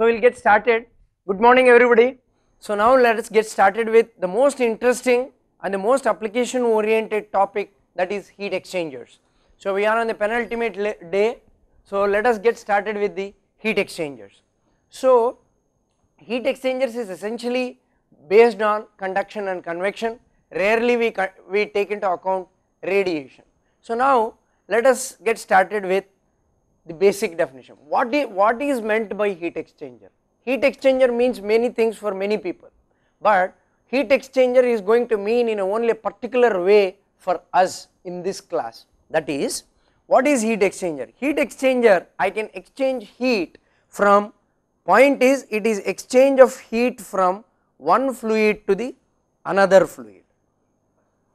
So we will get started. Good morning everybody. So now let us get started with the most interesting and the most application oriented topic that is heat exchangers. So we are on the penultimate day. So let us get started with the heat exchangers. So heat exchangers is essentially based on conduction and convection. Rarely we, we take into account radiation. So now let us get started with the basic definition. What is, what is meant by heat exchanger? Heat exchanger means many things for many people, but heat exchanger is going to mean in only a particular way for us in this class. That is, what is heat exchanger? Heat exchanger, I can exchange heat from, point is it is exchange of heat from one fluid to the another fluid,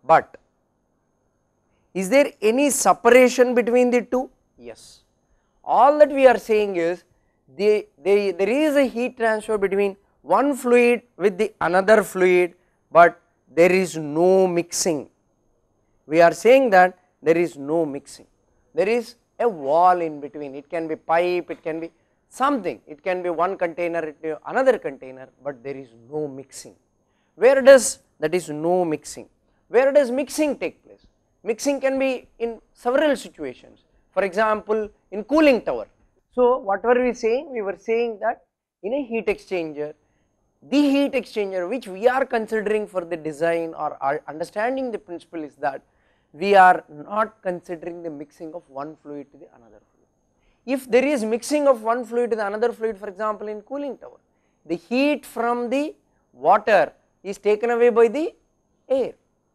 but is there any separation between the two? Yes all that we are saying is the, the, there is a heat transfer between one fluid with the another fluid, but there is no mixing. We are saying that there is no mixing, there is a wall in between, it can be pipe, it can be something, it can be one container, it be another container, but there is no mixing. Where does that is no mixing? Where does mixing take place? Mixing can be in several situations for example, in cooling tower. So, what were we saying? We were saying that in a heat exchanger, the heat exchanger which we are considering for the design or understanding the principle is that we are not considering the mixing of one fluid to the another fluid. If there is mixing of one fluid to the another fluid for example in cooling tower, the heat from the water is taken away by the air,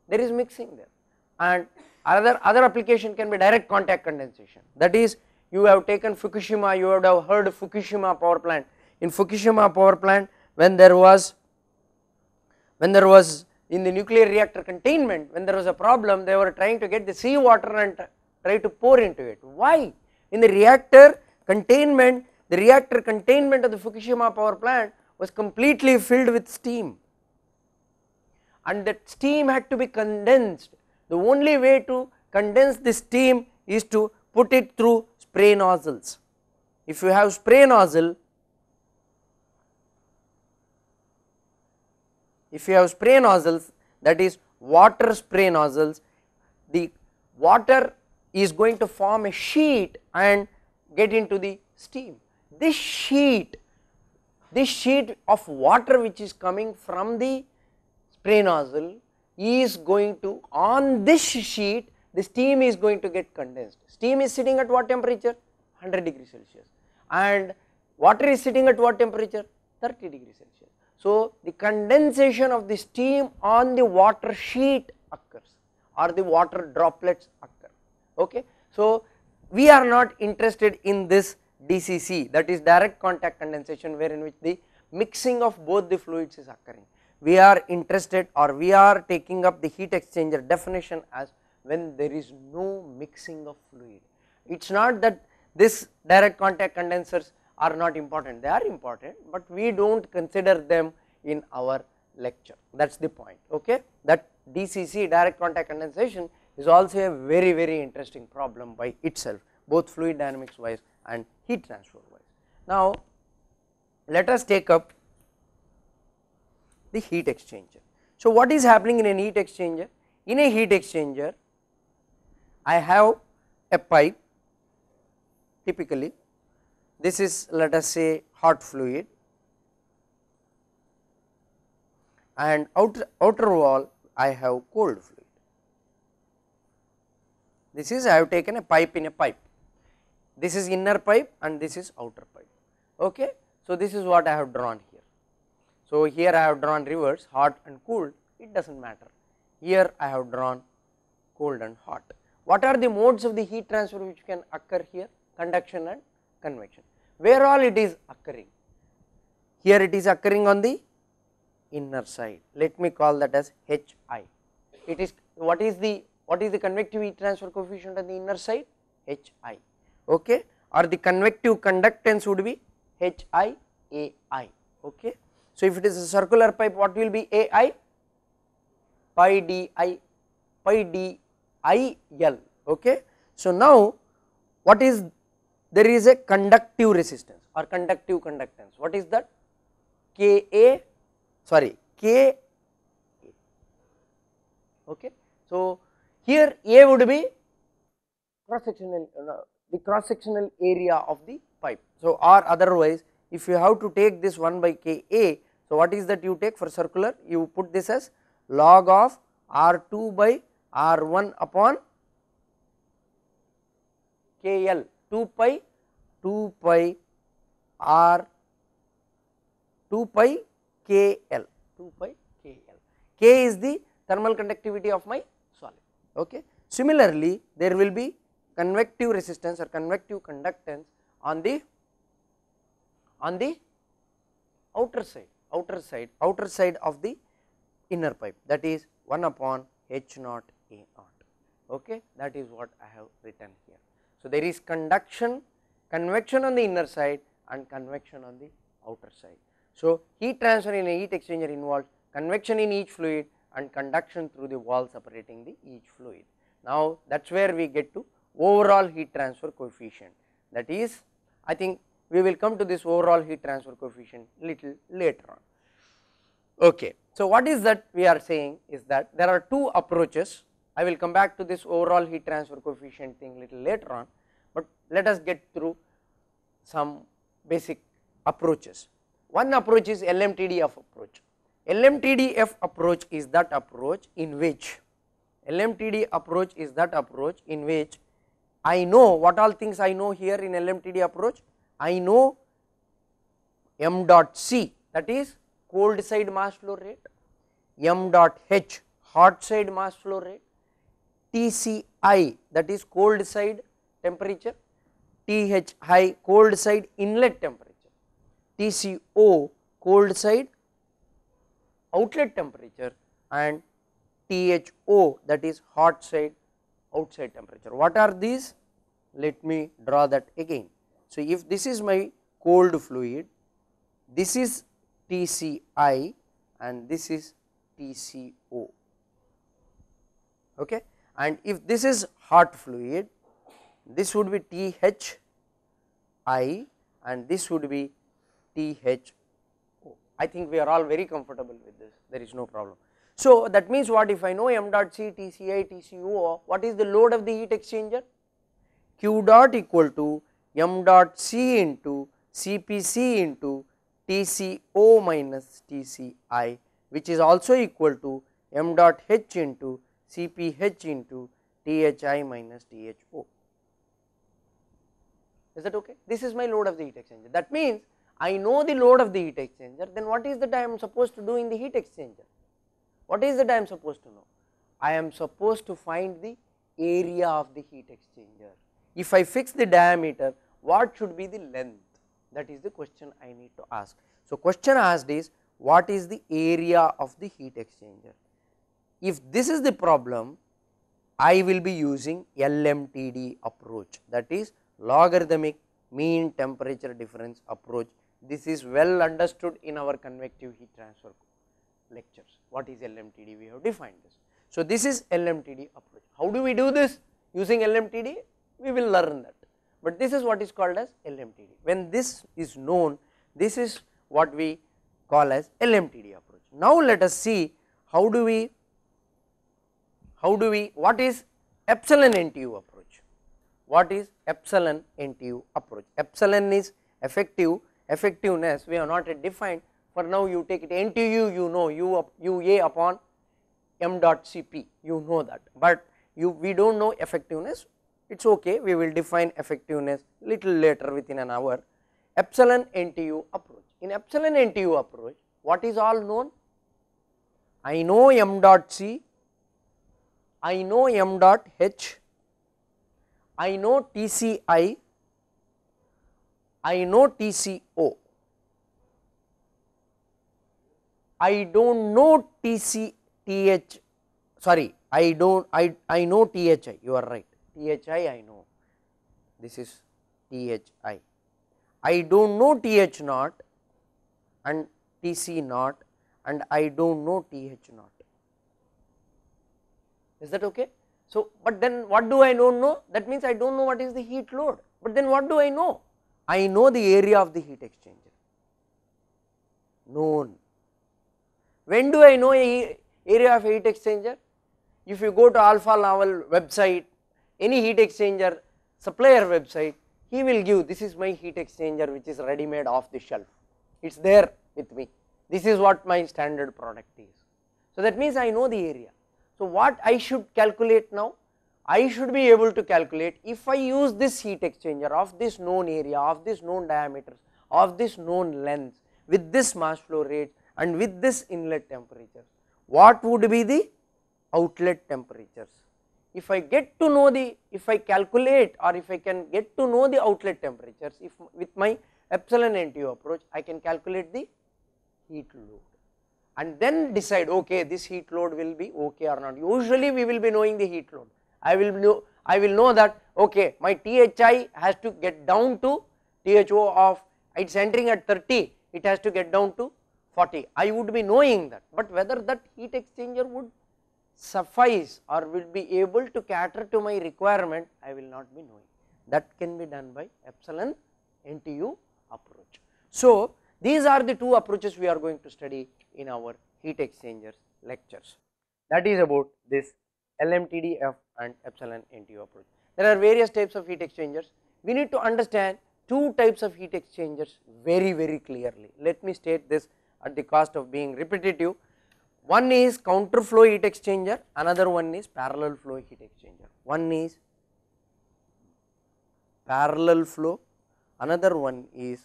there is mixing there and Other, other application can be direct contact condensation that is you have taken Fukushima, you would have heard Fukushima power plant. In Fukushima power plant when there was, when there was in the nuclear reactor containment, when there was a problem they were trying to get the sea water and try to pour into it. Why? In the reactor containment, the reactor containment of the Fukushima power plant was completely filled with steam and that steam had to be condensed the only way to condense the steam is to put it through spray nozzles. If you have spray nozzle, if you have spray nozzles that is water spray nozzles, the water is going to form a sheet and get into the steam. This sheet, this sheet of water which is coming from the spray nozzle is going to on this sheet the steam is going to get condensed. Steam is sitting at what temperature? 100 degree Celsius and water is sitting at what temperature? 30 degree Celsius. So, the condensation of the steam on the water sheet occurs or the water droplets occur. Okay. So, we are not interested in this DCC that is direct contact condensation wherein which the mixing of both the fluids is occurring we are interested or we are taking up the heat exchanger definition as when there is no mixing of fluid. It is not that this direct contact condensers are not important, they are important, but we do not consider them in our lecture that is the point okay. That DCC direct contact condensation is also a very very interesting problem by itself both fluid dynamics wise and heat transfer wise. Now let us take up the heat exchanger. So, what is happening in a heat exchanger? In a heat exchanger, I have a pipe typically this is let us say hot fluid and outer, outer wall I have cold fluid. This is I have taken a pipe in a pipe, this is inner pipe and this is outer pipe. Okay. So, this is what I have drawn so, here I have drawn reverse hot and cold it does not matter. Here I have drawn cold and hot. What are the modes of the heat transfer which can occur here? Conduction and convection. Where all it is occurring? Here it is occurring on the inner side. Let me call that as HI it is what is the what is the convective heat transfer coefficient on the inner side? HI okay? Or the convective conductance would be HIAI okay so, if it is a circular pipe what will be AI? Pi di pi di L okay. So, now what is there is a conductive resistance. or conductive conductance what is that Ka sorry K okay. So, here A would be cross sectional uh, the cross sectional area of the pipe. So, or otherwise if you have to take this 1 by K A, so what is that you take for circular you put this as log of R 2 by R 1 upon K L 2 pi 2 pi R 2 pi K L 2 pi K L. K is the thermal conductivity of my solid. Okay. Similarly, there will be convective resistance or convective conductance on the on the outer side outer side outer side of the inner pipe that is 1 upon H naught A naught okay that is what I have written here. So, there is conduction convection on the inner side and convection on the outer side. So, heat transfer in a heat exchanger involves convection in each fluid and conduction through the wall separating the each fluid. Now, that is where we get to overall heat transfer coefficient that is I think we will come to this overall heat transfer coefficient little later on. Okay. So, what is that we are saying is that there are two approaches I will come back to this overall heat transfer coefficient thing little later on, but let us get through some basic approaches. One approach is LMTDF approach. LMTDF approach is that approach in which LMTD approach is that approach in which I know what all things I know here in LMTD approach. I know m dot c that is cold side mass flow rate, m dot h hot side mass flow rate, TCI that is cold side temperature, TH high cold side inlet temperature, TCO cold side outlet temperature and THO that is hot side outside temperature. What are these? Let me draw that again. So, if this is my cold fluid, this is TCI and this is TCO. Okay. And if this is hot fluid, this would be THI and this would be THO. I think we are all very comfortable with this, there is no problem. So, that means what if I know m dot c, TCI, TCO, what is the load of the heat exchanger? Q dot equal to m dot c into CPC into TCO minus TCI which is also equal to m dot h into CPH into THI minus THO. Is that okay? This is my load of the heat exchanger. That means I know the load of the heat exchanger, then what is that I am supposed to do in the heat exchanger? What is that I am supposed to know? I am supposed to find the area of the heat exchanger. If I fix the diameter, what should be the length? That is the question I need to ask. So, question asked is what is the area of the heat exchanger? If this is the problem, I will be using LMTD approach that is logarithmic mean temperature difference approach. This is well understood in our convective heat transfer lectures. What is LMTD? We have defined this. So, this is LMTD approach. How do we do this using LMTD? We will learn that, but this is what is called as LMTD. When this is known, this is what we call as LMTD approach. Now, let us see how do we how do we what is epsilon NTU approach? What is epsilon NTU approach? Epsilon is effective effectiveness we have not yet defined for now you take it NTU you know U UA upon m dot Cp you know that, but you we do not know effectiveness it is okay we will define effectiveness little later within an hour. Epsilon NTU approach. In epsilon NTU approach what is all known? I know m dot C. I know m dot h, I know TCI, I. Know TCO, I do not know TC, TH, sorry, I do not, I, I know THI, you are right, THI I know, this is THI. I do not know TH naught and TC naught and I do not know TH naught is that okay. So, but then what do I don't know that means I do not know what is the heat load, but then what do I know I know the area of the heat exchanger known. When do I know area of heat exchanger? If you go to Alfa Laval website, any heat exchanger supplier website, he will give this is my heat exchanger which is ready made off the shelf. It is there with me. This is what my standard product is. So that means I know the area. So what I should calculate now? I should be able to calculate if I use this heat exchanger of this known area, of this known diameters, of this known length with this mass flow rate and with this inlet temperature, what would be the outlet temperatures? If I get to know the, if I calculate or if I can get to know the outlet temperatures, if with my epsilon NTU approach, I can calculate the heat load and then decide okay this heat load will be okay or not. Usually we will be knowing the heat load. I will know I will know that okay my THI has to get down to THO of it is entering at 30 it has to get down to 40 I would be knowing that but whether that heat exchanger would suffice or will be able to cater to my requirement I will not be knowing that can be done by epsilon NTU approach. So these are the two approaches we are going to study in our heat exchangers lectures that is about this LMTDF and epsilon NTU approach. There are various types of heat exchangers. We need to understand two types of heat exchangers very very clearly. Let me state this at the cost of being repetitive. One is counter flow heat exchanger, another one is parallel flow heat exchanger. One is parallel flow, another one is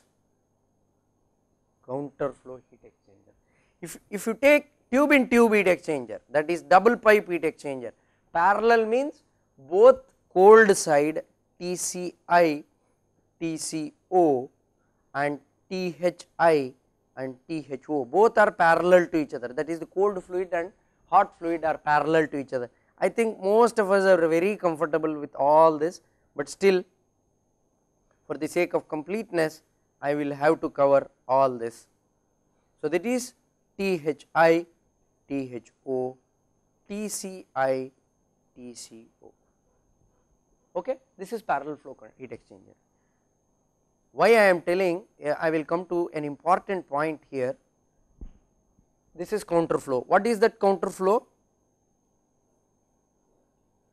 counter flow heat exchanger. If, if you take tube in tube heat exchanger that is double pipe heat exchanger, parallel means both cold side TCI, TCO and THI and THO both are parallel to each other that is the cold fluid and hot fluid are parallel to each other. I think most of us are very comfortable with all this, but still for the sake of completeness I will have to cover all this. So, that is THI, THO, TCI, TCO. Okay? This is parallel flow heat exchanger. Why I am telling uh, I will come to an important point here. This is counter flow. What is that counter flow?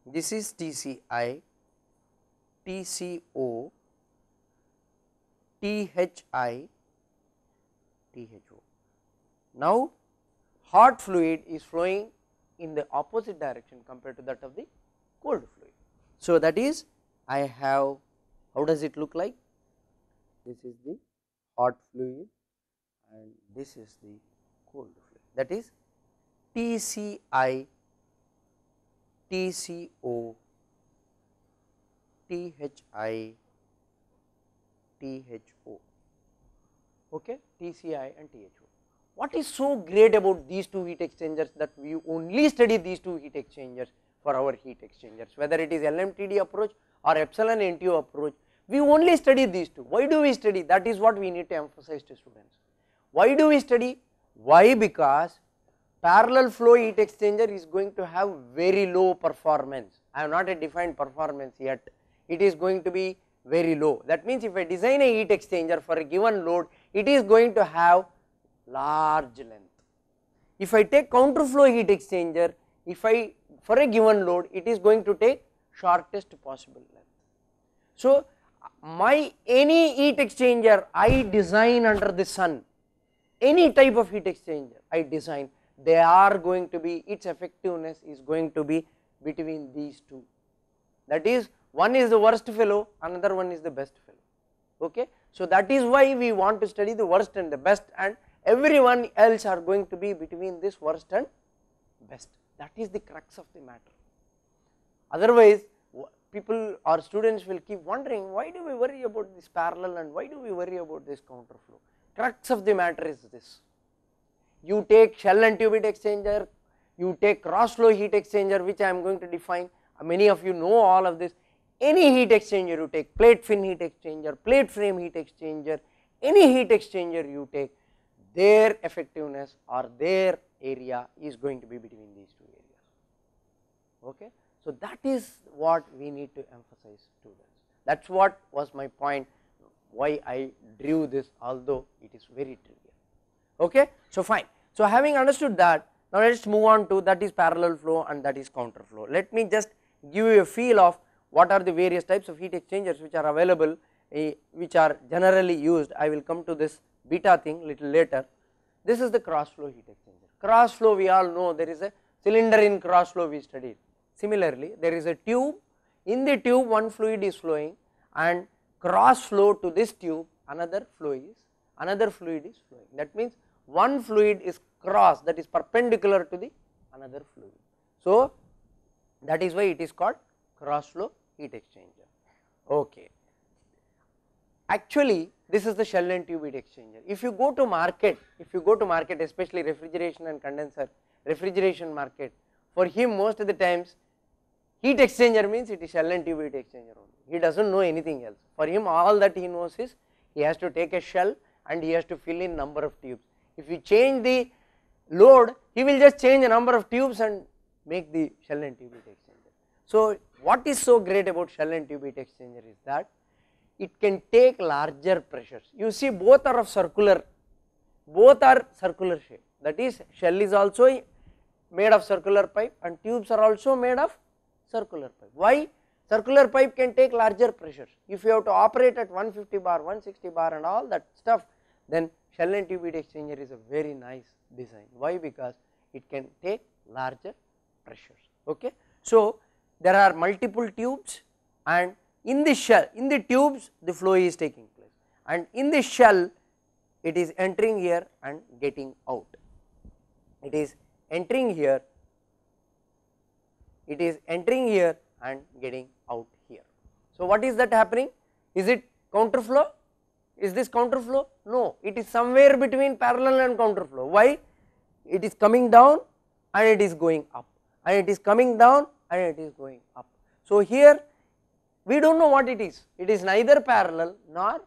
This is TCI, TCO, THI, THO. Now, hot fluid is flowing in the opposite direction compared to that of the cold fluid. So, that is I have how does it look like? This is the hot fluid and this is the cold fluid. That is TCI, TCO, THI, THO, okay, TCI and THO. What is so great about these two heat exchangers that we only study these two heat exchangers for our heat exchangers? Whether it is LMTD approach or epsilon NTU approach we only study these two. Why do we study that is what we need to emphasize to students. Why do we study? Why because parallel flow heat exchanger is going to have very low performance. I have not a defined performance yet, it is going to be very low. That means if I design a heat exchanger for a given load, it is going to have large length. If I take counter flow heat exchanger, if I for a given load, it is going to take shortest possible length. So, my any heat exchanger I design under the sun, any type of heat exchanger I design, they are going to be its effectiveness is going to be between these two. That is one is the worst fellow, another one is the best fellow. Okay. So, that is why we want to study the worst and the best and everyone else are going to be between this worst and best that is the crux of the matter. Otherwise people or students will keep wondering why do we worry about this parallel and why do we worry about this counter flow. Crux of the matter is this, you take shell and tube heat exchanger, you take cross flow heat exchanger which I am going to define, many of you know all of this, any heat exchanger you take, plate fin heat exchanger, plate frame heat exchanger, any heat exchanger you take, their effectiveness or their area is going to be between these two areas. Okay. So, that is what we need to emphasize students that is what was my point why I drew this although it is very trivial. Okay? So, fine. So, having understood that now let us move on to that is parallel flow and that is counter flow. Let me just give you a feel of what are the various types of heat exchangers which are available uh, which are generally used. I will come to this beta thing little later. This is the cross flow heat exchanger. Cross flow we all know there is a cylinder in cross flow we studied. Similarly, there is a tube in the tube one fluid is flowing and cross flow to this tube another flow is another fluid is flowing that means one fluid is cross that is perpendicular to the another fluid. So, that is why it is called cross flow heat exchanger. Okay. Actually, this is the shell and tube heat exchanger. If you go to market, if you go to market especially refrigeration and condenser, refrigeration market, for him most of the times heat exchanger means it is shell and tube heat exchanger only. He does not know anything else. For him all that he knows is he has to take a shell and he has to fill in number of tubes. If you change the load, he will just change the number of tubes and make the shell and tube heat exchanger. So, what is so great about shell and tube heat exchanger is that it can take larger pressures. You see both are of circular, both are circular shape that is shell is also made of circular pipe and tubes are also made of circular pipe. Why? Circular pipe can take larger pressures. If you have to operate at 150 bar, 160 bar and all that stuff, then shell and tube heat exchanger is a very nice design. Why? Because it can take larger pressures. Okay. So, there are multiple tubes and in the shell, in the tubes the flow is taking place and in the shell it is entering here and getting out. It is entering here, it is entering here and getting out here. So, what is that happening? Is it counter flow? Is this counter flow? No, it is somewhere between parallel and counter flow. Why? It is coming down and it is going up and it is coming down and it is going up. So, here we do not know what it is, it is neither parallel nor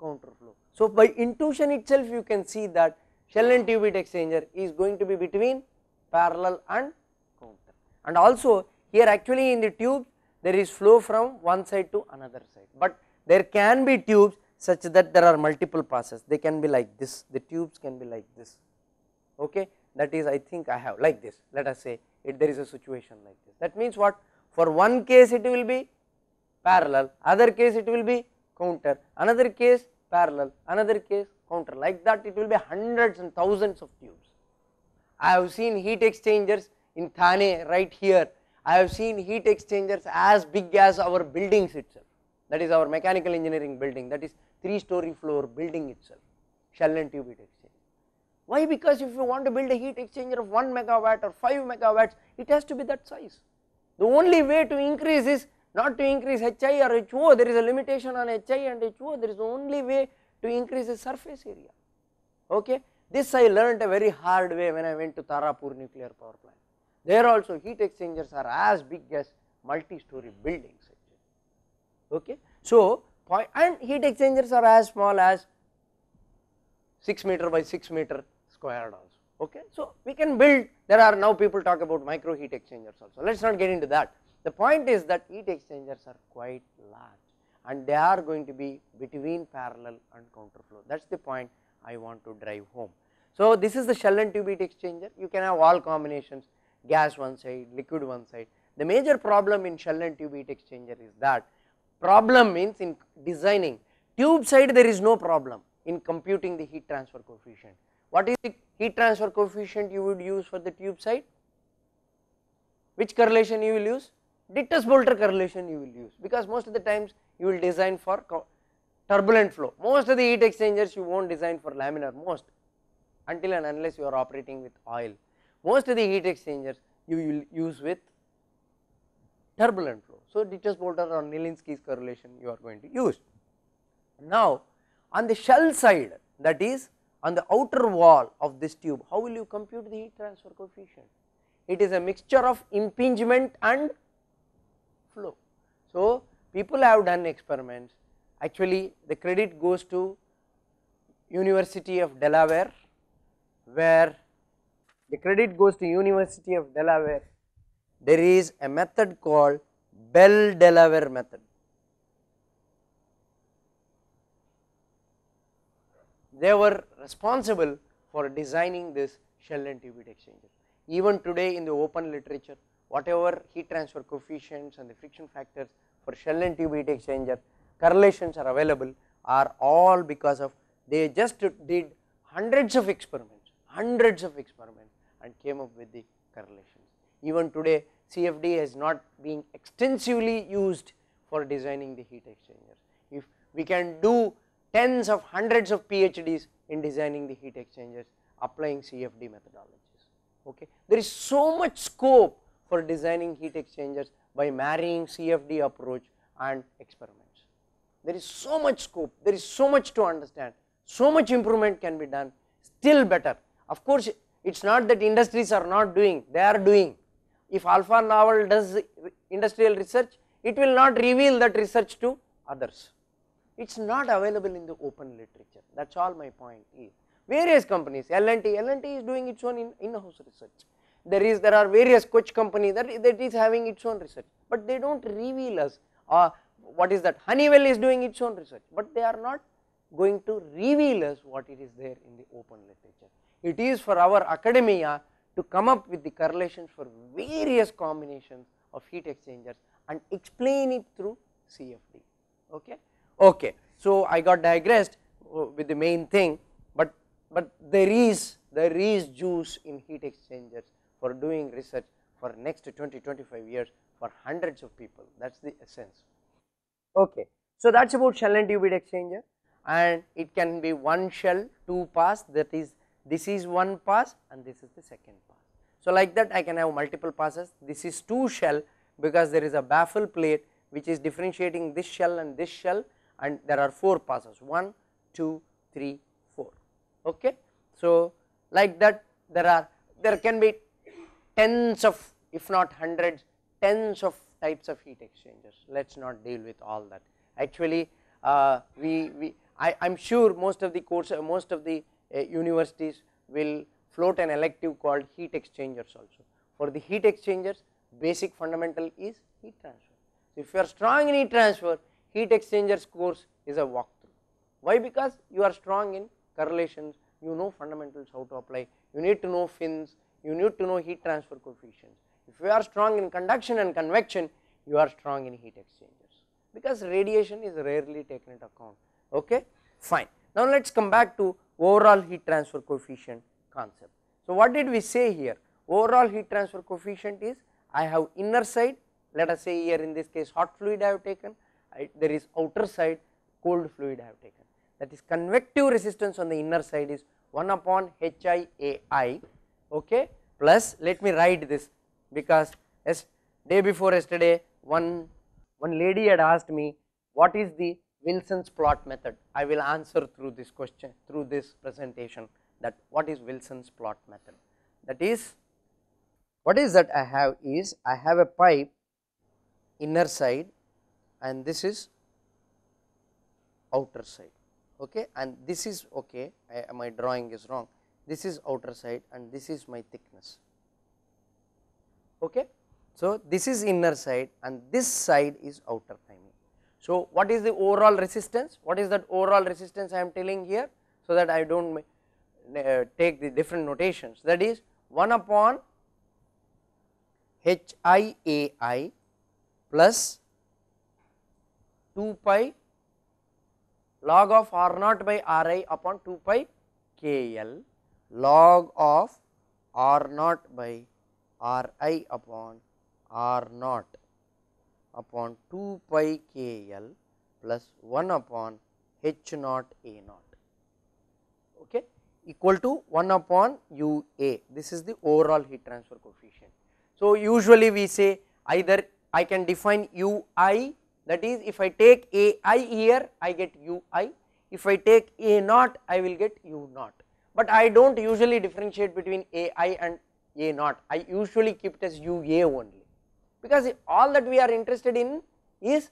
counter flow. So, by intuition itself you can see that shell and tube heat exchanger is going to be between parallel and counter. And also here actually in the tube there is flow from one side to another side, but there can be tubes such that there are multiple passes they can be like this. The tubes can be like this. Okay? That is I think I have like this. Let us say if there is a situation like this. That means what? For one case it will be parallel. Other case it will be counter. Another case parallel. Another case counter. Like that it will be hundreds and thousands of tubes. I have seen heat exchangers in Thane right here I have seen heat exchangers as big as our buildings itself that is our mechanical engineering building that is 3 story floor building itself shell and tube heat exchanger. Why? Because if you want to build a heat exchanger of 1 megawatt or 5 megawatts it has to be that size. The only way to increase is not to increase HI or HO there is a limitation on HI and HO there is only way to increase the surface area okay. This I learnt a very hard way when I went to Tarapur nuclear power plant. There also heat exchangers are as big as multi-story buildings actually. Okay. So, and heat exchangers are as small as 6 meter by 6 meter squared also. Okay. So, we can build there are now people talk about micro heat exchangers also let us not get into that. The point is that heat exchangers are quite large and they are going to be between parallel and counter flow that is the point I want to drive home. So, this is the shell and tube heat exchanger you can have all combinations gas one side liquid one side. The major problem in shell and tube heat exchanger is that problem means in designing tube side there is no problem in computing the heat transfer coefficient. What is the heat transfer coefficient you would use for the tube side? Which correlation you will use? Dittus-Boelter correlation you will use because most of the times you will design for turbulent flow. Most of the heat exchangers you not design for laminar most until and unless you are operating with oil. Most of the heat exchangers you will use with turbulent flow. So, Dittus-Boelter or Gnielinski's correlation you are going to use. Now, on the shell side that is on the outer wall of this tube how will you compute the heat transfer coefficient? It is a mixture of impingement and flow. So, people have done experiments actually the credit goes to University of Delaware where the credit goes to University of Delaware there is a method called Bell Delaware method they were responsible for designing this shell and tube heat exchanger. Even today in the open literature whatever heat transfer coefficients and the friction factors for shell and tube heat exchanger correlations are available are all because of they just did hundreds of experiments, hundreds of experiments and came up with the correlations. Even today CFD is not being extensively used for designing the heat exchangers. If we can do tens of hundreds of PhDs in designing the heat exchangers applying CFD methodologies. Okay. There is so much scope for designing heat exchangers by marrying CFD approach and experiments. There is so much scope, there is so much to understand, so much improvement can be done, still better. Of course, it is not that industries are not doing, they are doing. If Alfa Laval does industrial research, it will not reveal that research to others. It is not available in the open literature, that is all my point is. Various companies, L&T, L&T is doing its own in-house research. There is, there are various coach companies that, that is having its own research, but they do not reveal us uh, what is that Honeywell is doing its own research, but they are not going to reveal us what it is there in the open literature. It is for our academia to come up with the correlations for various combinations of heat exchangers and explain it through CFD. Okay. Okay. So, I got digressed uh, with the main thing, but, but there is there is juice in heat exchangers for doing research for next 20 25 years for hundreds of people that is the essence. Okay. So, that is about shell and tube heat exchanger and it can be one shell two pass that is this is one pass and this is the second pass. So, like that I can have multiple passes this is two shell because there is a baffle plate which is differentiating this shell and this shell and there are 4 passes 1, 2, 3, 4 okay. So, like that there are there can be tens of if not hundreds tens of types of heat exchangers. Let us not deal with all that. Actually uh, we, we I am sure most of the course uh, most of the uh, universities will float an elective called heat exchangers also. For the heat exchangers basic fundamental is heat transfer. So, if you are strong in heat transfer heat exchangers course is a walkthrough. Why? Because you are strong in correlations. You know fundamentals how to apply. You need to know fins. You need to know heat transfer coefficients if you are strong in conduction and convection you are strong in heat exchangers. Because radiation is rarely taken into account. Okay? Fine. Now let us come back to overall heat transfer coefficient concept. So what did we say here? Overall heat transfer coefficient is I have inner side let us say here in this case hot fluid I have taken. I, there is outer side cold fluid I have taken. That is convective resistance on the inner side is 1 upon HIAI okay? Plus let me write this because as day before yesterday one one lady had asked me what is the Wilson's plot method? I will answer through this question through this presentation that what is Wilson's plot method? That is what is that I have is I have a pipe inner side and this is outer side okay? And this is okay I, my drawing is wrong. This is outer side and this is my thickness okay? So this is inner side and this side is outer timing so what is the overall resistance? What is that overall resistance i am telling here? So that i don't uh, take the different notations. That is 1 upon HIAI plus 2 pi log of R naught by Ri upon 2 pi KL log of R naught by Ri upon R naught upon 2 pi KL plus 1 upon H naught A naught. Okay, equal to 1 upon UA this is the overall heat transfer coefficient. So, usually we say either I can define UI that is if I take AI here I get UI, if I take A naught I will get U naught, but I do not usually differentiate between AI and A naught. I usually keep it as UA only. Because all that we are interested in is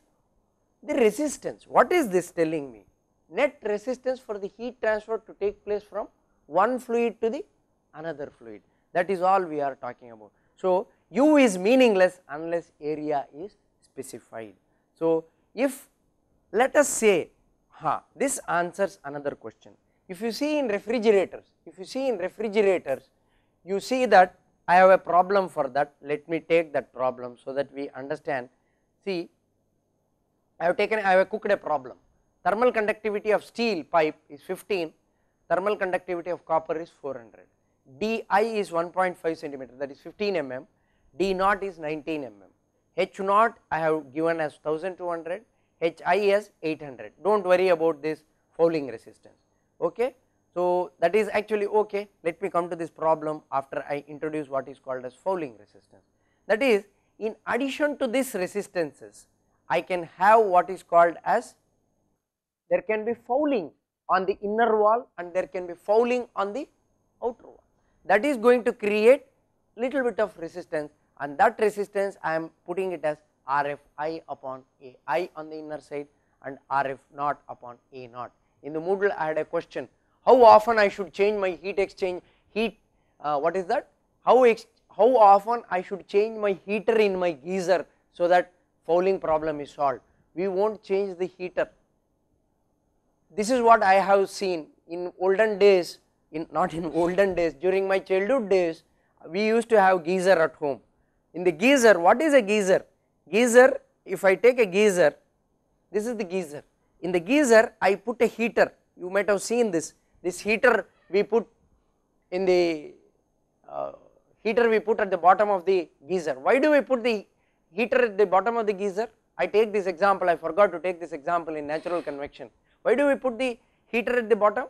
the resistance. What is this telling me? Net resistance for the heat transfer to take place from one fluid to the another fluid. That is all we are talking about. So, U is meaningless unless area is specified. So, if let us say ha, this answers another question. If you see in refrigerators, if you see in refrigerators, you see that I have a problem for that, let me take that problem so that we understand. See, I have taken, I have cooked a problem. Thermal conductivity of steel pipe is 15, thermal conductivity of copper is 400. Di is 1.5 centimeter that is 15 mm, D naught is 19 mm, H naught I have given as 1200, Hi as 800. Do not worry about this fouling resistance. Okay. So, that is actually okay. Let me come to this problem after I introduce what is called as fouling resistance. That is in addition to these resistances, I can have what is called as there can be fouling on the inner wall and there can be fouling on the outer wall. That is going to create little bit of resistance and that resistance I am putting it as RFI upon A i on the inner side and Rf naught upon A naught. In the Moodle I had a question how often I should change my heat exchange heat uh, what is that how how often I should change my heater in my geyser so that fouling problem is solved. We will not change the heater. This is what I have seen in olden days in not in olden days during my childhood days we used to have geyser at home. In the geyser what is a geyser? Geyser if I take a geyser this is the geyser. In the geyser I put a heater you might have seen this this heater we put in the uh, heater we put at the bottom of the geyser. Why do we put the heater at the bottom of the geyser? I take this example I forgot to take this example in natural convection. Why do we put the heater at the bottom?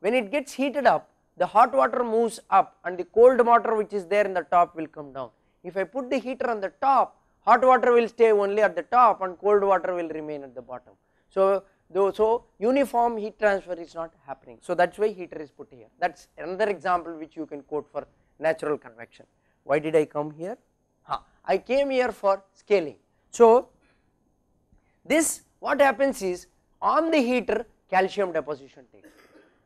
When it gets heated up the hot water moves up and the cold water which is there in the top will come down. If I put the heater on the top hot water will stay only at the top and cold water will remain at the bottom. So, though, so uniform heat transfer is not happening. So, that is why heater is put here that is another example which you can quote for natural convection. Why did I come here? Huh. I came here for scaling. So, this what happens is on the heater calcium deposition takes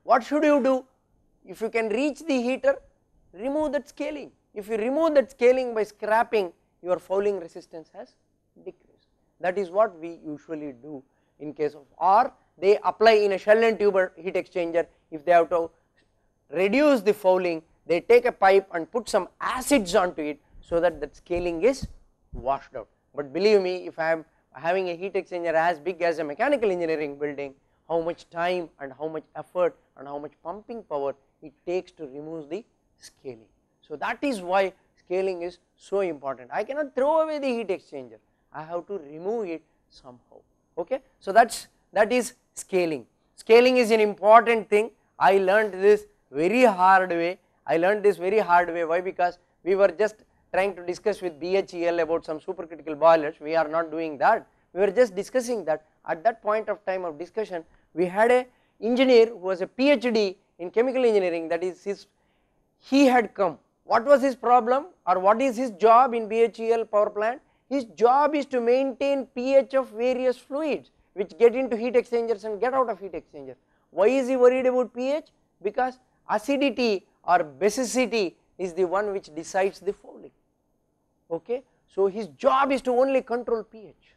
What should you do? If you can reach the heater remove that scaling. If you remove that scaling by scrapping your fouling resistance has decreased. That is what we usually do in case of or they apply in a shell and tube heat exchanger if they have to reduce the fouling they take a pipe and put some acids onto it so that that scaling is washed out. But believe me if I am having a heat exchanger as big as a mechanical engineering building how much time and how much effort and how much pumping power it takes to remove the scaling. So that is why scaling is so important. I cannot throw away the heat exchanger, I have to remove it somehow. Okay. So that's that is scaling. Scaling is an important thing. I learned this very hard way. I learned this very hard way. Why? Because we were just trying to discuss with BHEL about some supercritical boilers. We are not doing that. We were just discussing that. At that point of time of discussion, we had a engineer who was a PhD in chemical engineering. That is, his he had come what was his problem or what is his job in BHEL power plant? His job is to maintain pH of various fluids which get into heat exchangers and get out of heat exchangers. Why is he worried about pH? Because acidity or basicity is the one which decides the fouling. Okay? So, his job is to only control pH.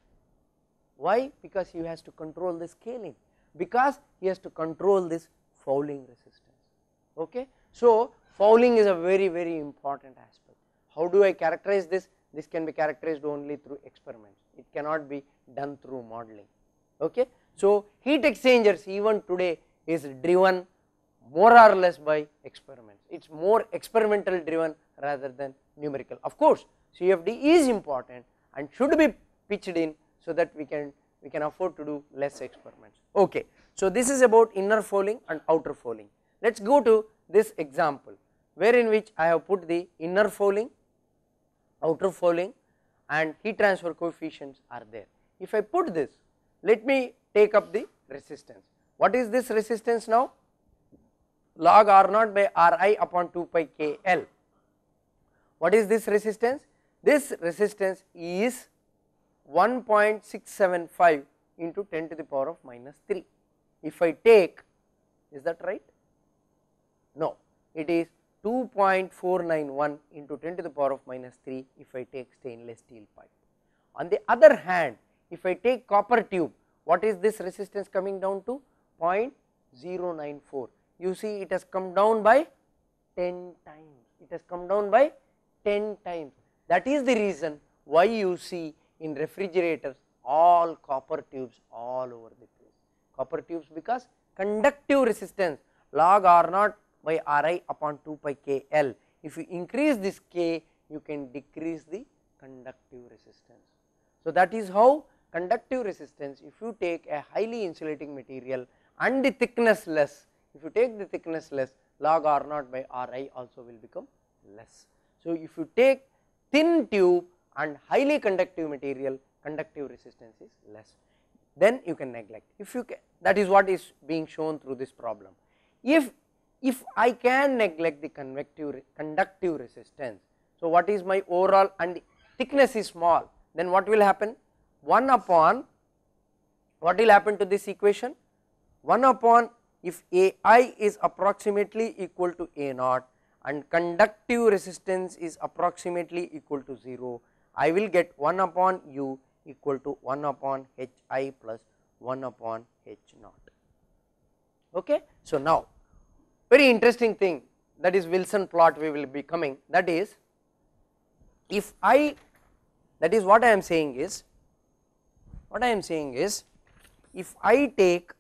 Why? Because he has to control the scaling, because he has to control this fouling resistance. Okay? So, fouling is a very very important aspect. How do I characterize this? This can be characterized only through experiments, it cannot be done through modeling. Okay? So, heat exchangers even today is driven more or less by experiments, it is more experimental driven rather than numerical. Of course, CFD is important and should be pitched in so that we can we can afford to do less experiments. Okay. So, this is about inner fouling and outer fouling. Let us go to this example where in which I have put the inner fouling, outer fouling and heat transfer coefficients are there. If I put this, let me take up the resistance. What is this resistance now? Log R naught by Ri upon 2 pi K L. What is this resistance? This resistance is 1.675 into 10 to the power of minus 3. If I take, is that right? No, it is 2.491 into 10 to the power of minus 3 if I take stainless steel pipe. On the other hand, if I take copper tube, what is this resistance coming down to 0.094. you see it has come down by 10 times, it has come down by 10 times. That is the reason why you see in refrigerators all copper tubes all over the place. Copper tubes because conductive resistance log R naught by Ri upon 2 pi k L. If you increase this k, you can decrease the conductive resistance. So, that is how conductive resistance if you take a highly insulating material and the thickness less, if you take the thickness less log R naught by Ri also will become less. So, if you take thin tube and highly conductive material conductive resistance is less then you can neglect if you can that is what is being shown through this problem. If if I can neglect the convective conductive resistance so what is my overall and thickness is small then what will happen 1 upon what will happen to this equation 1 upon if AI is approximately equal to A naught and conductive resistance is approximately equal to 0, I will get 1 upon u equal to 1 upon h i plus 1 upon h naught. Okay. So, now very interesting thing that is Wilson plot we will be coming. That is if I that is what I am saying is what I am saying is if I take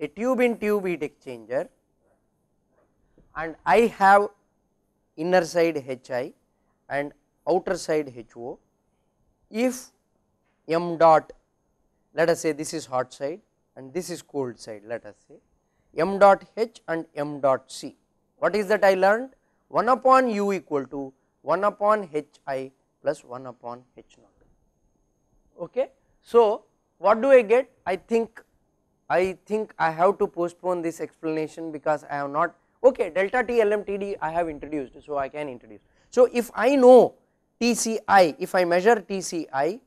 a tube in tube heat exchanger and I have inner side HI and outer side HO, if m dot let us say this is hot side and this is cold side let us say m dot h and m dot c. What is that I learned 1 upon u equal to 1 upon h i plus 1 upon h naught. Okay. So, what do I get I think I think I have to postpone this explanation because I have not okay delta T LMTD I have introduced so I can introduce. So if I know TCI if I measure TCI,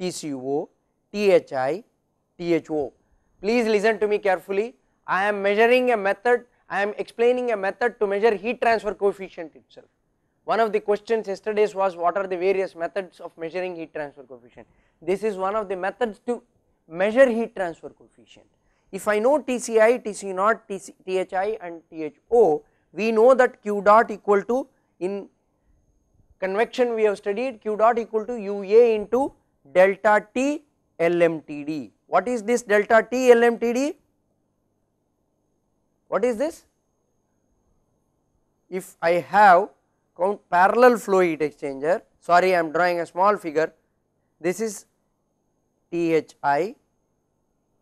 TCO, THI, THO please listen to me carefully I am measuring a method I am explaining a method to measure heat transfer coefficient itself. One of the questions yesterday's was what are the various methods of measuring heat transfer coefficient. This is one of the methods to measure heat transfer coefficient. If I know TCI, TC naught, THI and THO, we know that Q dot equal to in convection we have studied Q dot equal to UA into delta T LMTD. What is this delta T LMTD? What is this? If I have count parallel flow heat exchanger, sorry I am drawing a small figure, this is THI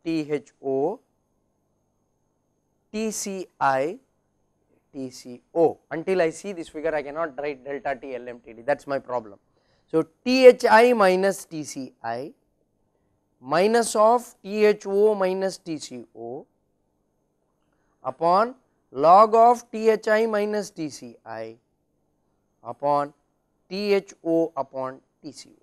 THO, TCI, TCO until I see this figure I cannot write delta T LMTD that is my problem. So, THI minus TCI minus of THO minus TCO upon log of THI minus TCI upon THO upon TCO.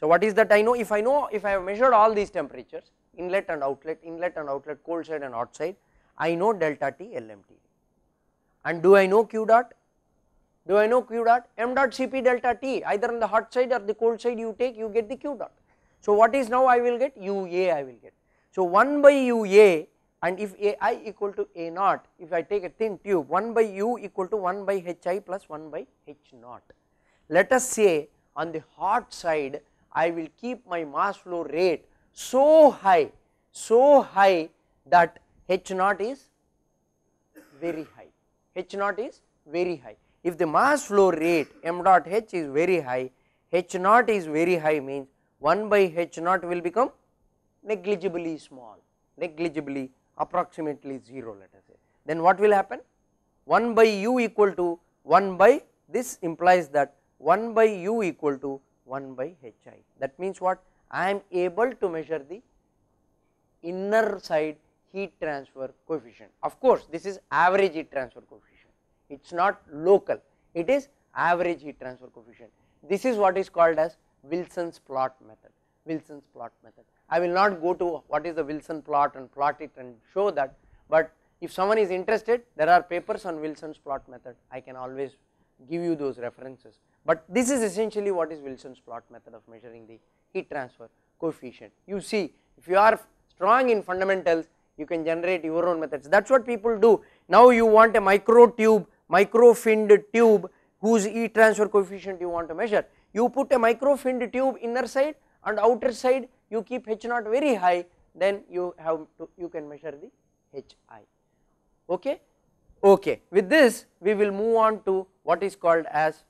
So, what is that I know if I know if I have measured all these temperatures inlet and outlet, inlet and outlet, cold side and hot side, I know delta T LMT. And do I know Q dot? Do I know Q dot? M dot Cp delta T either on the hot side or the cold side you take you get the Q dot. So, what is now I will get UA I will get. So, 1 by UA and if AI equal to A naught if I take a thin tube 1 by U equal to 1 by HI plus 1 by H naught. Let us say on the hot side I will keep my mass flow rate so high, so high that H naught is very high, H naught is very high. If the mass flow rate m dot H is very high, H naught is very high means 1 by H naught will become negligibly small, negligibly approximately 0 let us say. Then what will happen? 1 by u equal to 1 by this implies that 1 by u equal to 1 by Hi. That means what? I am able to measure the inner side heat transfer coefficient. Of course, this is average heat transfer coefficient, it is not local, it is average heat transfer coefficient. This is what is called as Wilson's plot method, Wilson's plot method. I will not go to what is the Wilson plot and plot it and show that, but if someone is interested there are papers on Wilson's plot method I can always give you those references, but this is essentially what is Wilson's plot method of measuring the heat transfer coefficient. You see if you are strong in fundamentals you can generate your own methods that is what people do now you want a micro tube, micro finned tube whose heat transfer coefficient you want to measure. You put a micro finned tube inner side and outer side you keep H naught very high then you have to you can measure the HI okay. Okay with this we will move on to what is called as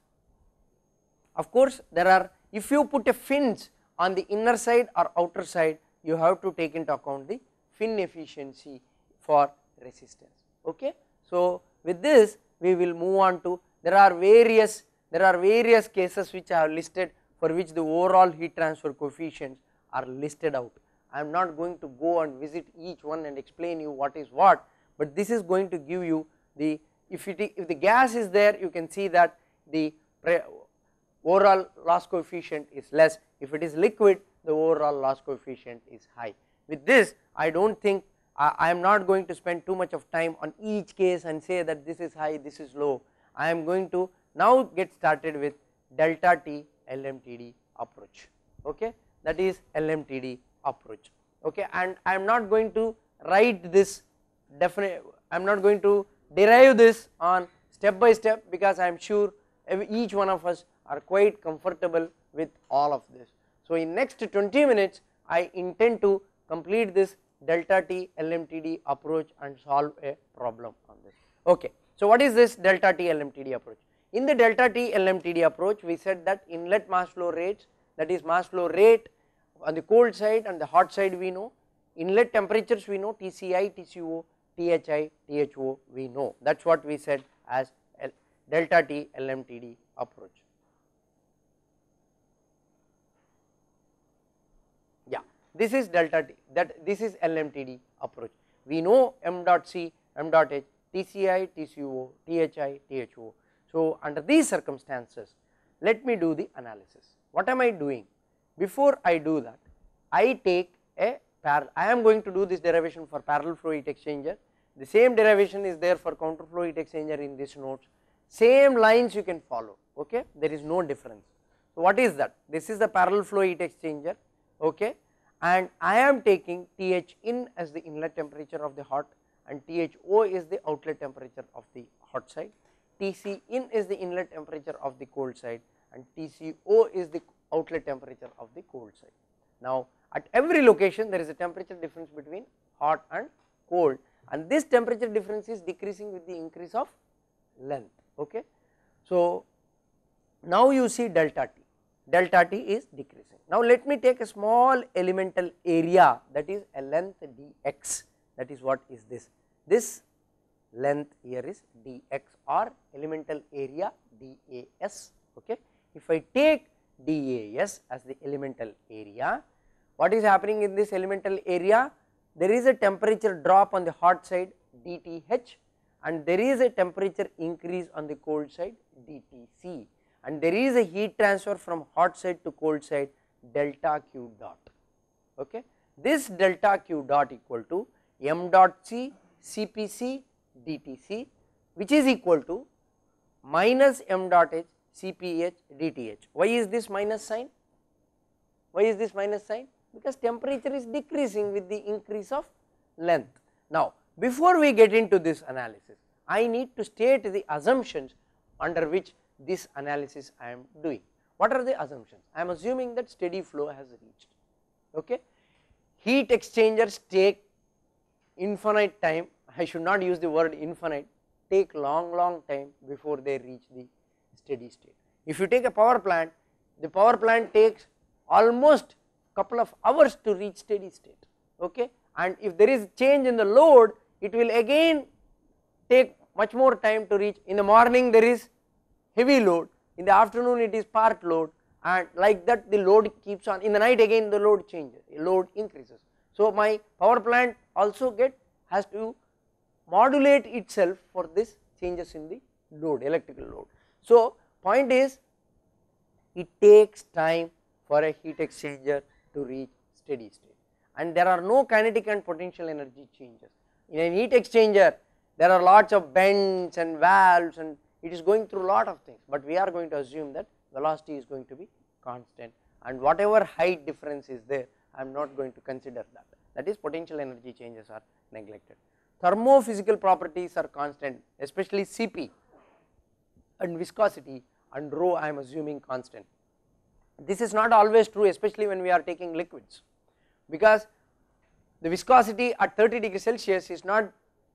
of course there are if you put a fins on the inner side or outer side you have to take into account the fin efficiency for resistance okay. So with this we will move on to there are various there are various cases which I have listed for which the overall heat transfer coefficients are listed out. I am not going to go and visit each one and explain you what is what, but this is going to give you the if it if the gas is there you can see that the overall loss coefficient is less if it is liquid the overall loss coefficient is high. With this I do not think I am not going to spend too much of time on each case and say that this is high this is low I am going to now get started with delta T LMTD approach okay that is LMTD approach okay and I am not going to write this definite I am not going to derive this on step by step because I am sure each one of us are quite comfortable with all of this. So in next 20 minutes I intend to complete this delta T LMTD approach and solve a problem on this okay. So what is this delta T LMTD approach? In the delta T LMTD approach we said that inlet mass flow rates that is mass flow rate on the cold side and the hot side we know, inlet temperatures we know TCI, TCO, THI, THO we know that is what we said as L delta T LMTD approach. Yeah, this is delta T that this is LMTD approach. We know m dot C, m dot H, TCI, TCO, THI, THO. So under these circumstances let me do the analysis. What am I doing? Before I do that, I take a parallel, I am going to do this derivation for parallel flow heat exchanger, the same derivation is there for counter flow heat exchanger in this notes, same lines you can follow, okay, there is no difference. So what is that? This is the parallel flow heat exchanger, okay, and I am taking Th in as the inlet temperature of the hot and Tho is the outlet temperature of the hot side, Tc in is the inlet temperature of the cold side and Tco is the outlet temperature of the cold side. Now at every location there is a temperature difference between hot and cold and this temperature difference is decreasing with the increase of length okay. So now you see delta T, delta T is decreasing. Now let me take a small elemental area that is a length dx that is what is this, this length here is dx or elemental area das okay. If I take DAS as the elemental area. What is happening in this elemental area? There is a temperature drop on the hot side DTH and there is a temperature increase on the cold side DTC and there is a heat transfer from hot side to cold side delta Q dot. Okay. This delta Q dot equal to m dot C CPC DTC which is equal to minus m dot H dTh. Why is this minus sign? Why is this minus sign? Because temperature is decreasing with the increase of length. Now, before we get into this analysis, I need to state the assumptions under which this analysis I am doing. What are the assumptions? I am assuming that steady flow has reached. Okay. Heat exchangers take infinite time, I should not use the word infinite, take long long time before they reach the steady state. If you take a power plant, the power plant takes almost couple of hours to reach steady state okay? And if there is change in the load it will again take much more time to reach. In the morning there is heavy load. In the afternoon it is part load. And like that the load keeps on. In the night again the load changes. Load increases. So my power plant also get has to modulate itself for this changes in the load electrical load. So, point is it takes time for a heat exchanger to reach steady state. And there are no kinetic and potential energy changes. In a heat exchanger there are lots of bends and valves and it is going through lot of things, but we are going to assume that velocity is going to be constant. And whatever height difference is there I am not going to consider that. That is potential energy changes are neglected. Thermophysical properties are constant especially Cp and viscosity and rho I am assuming constant. This is not always true especially when we are taking liquids because the viscosity at 30 degree Celsius is not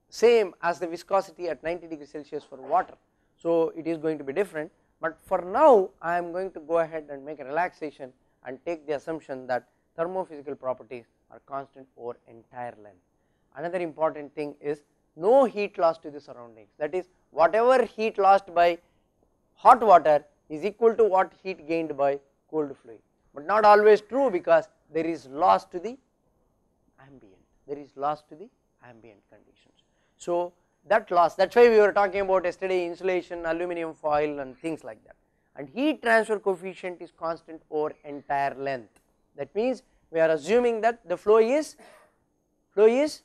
same as the viscosity at 90 degree Celsius for water. So, it is going to be different, but for now I am going to go ahead and make a relaxation and take the assumption that thermophysical properties are constant over entire length. Another important thing is no heat loss to the surroundings that is whatever heat lost by hot water is equal to what heat gained by cold fluid, but not always true because there is loss to the ambient, there is loss to the ambient conditions. So, that loss that is why we were talking about yesterday insulation, aluminum foil and things like that and heat transfer coefficient is constant over entire length. That means, we are assuming that the flow is flow is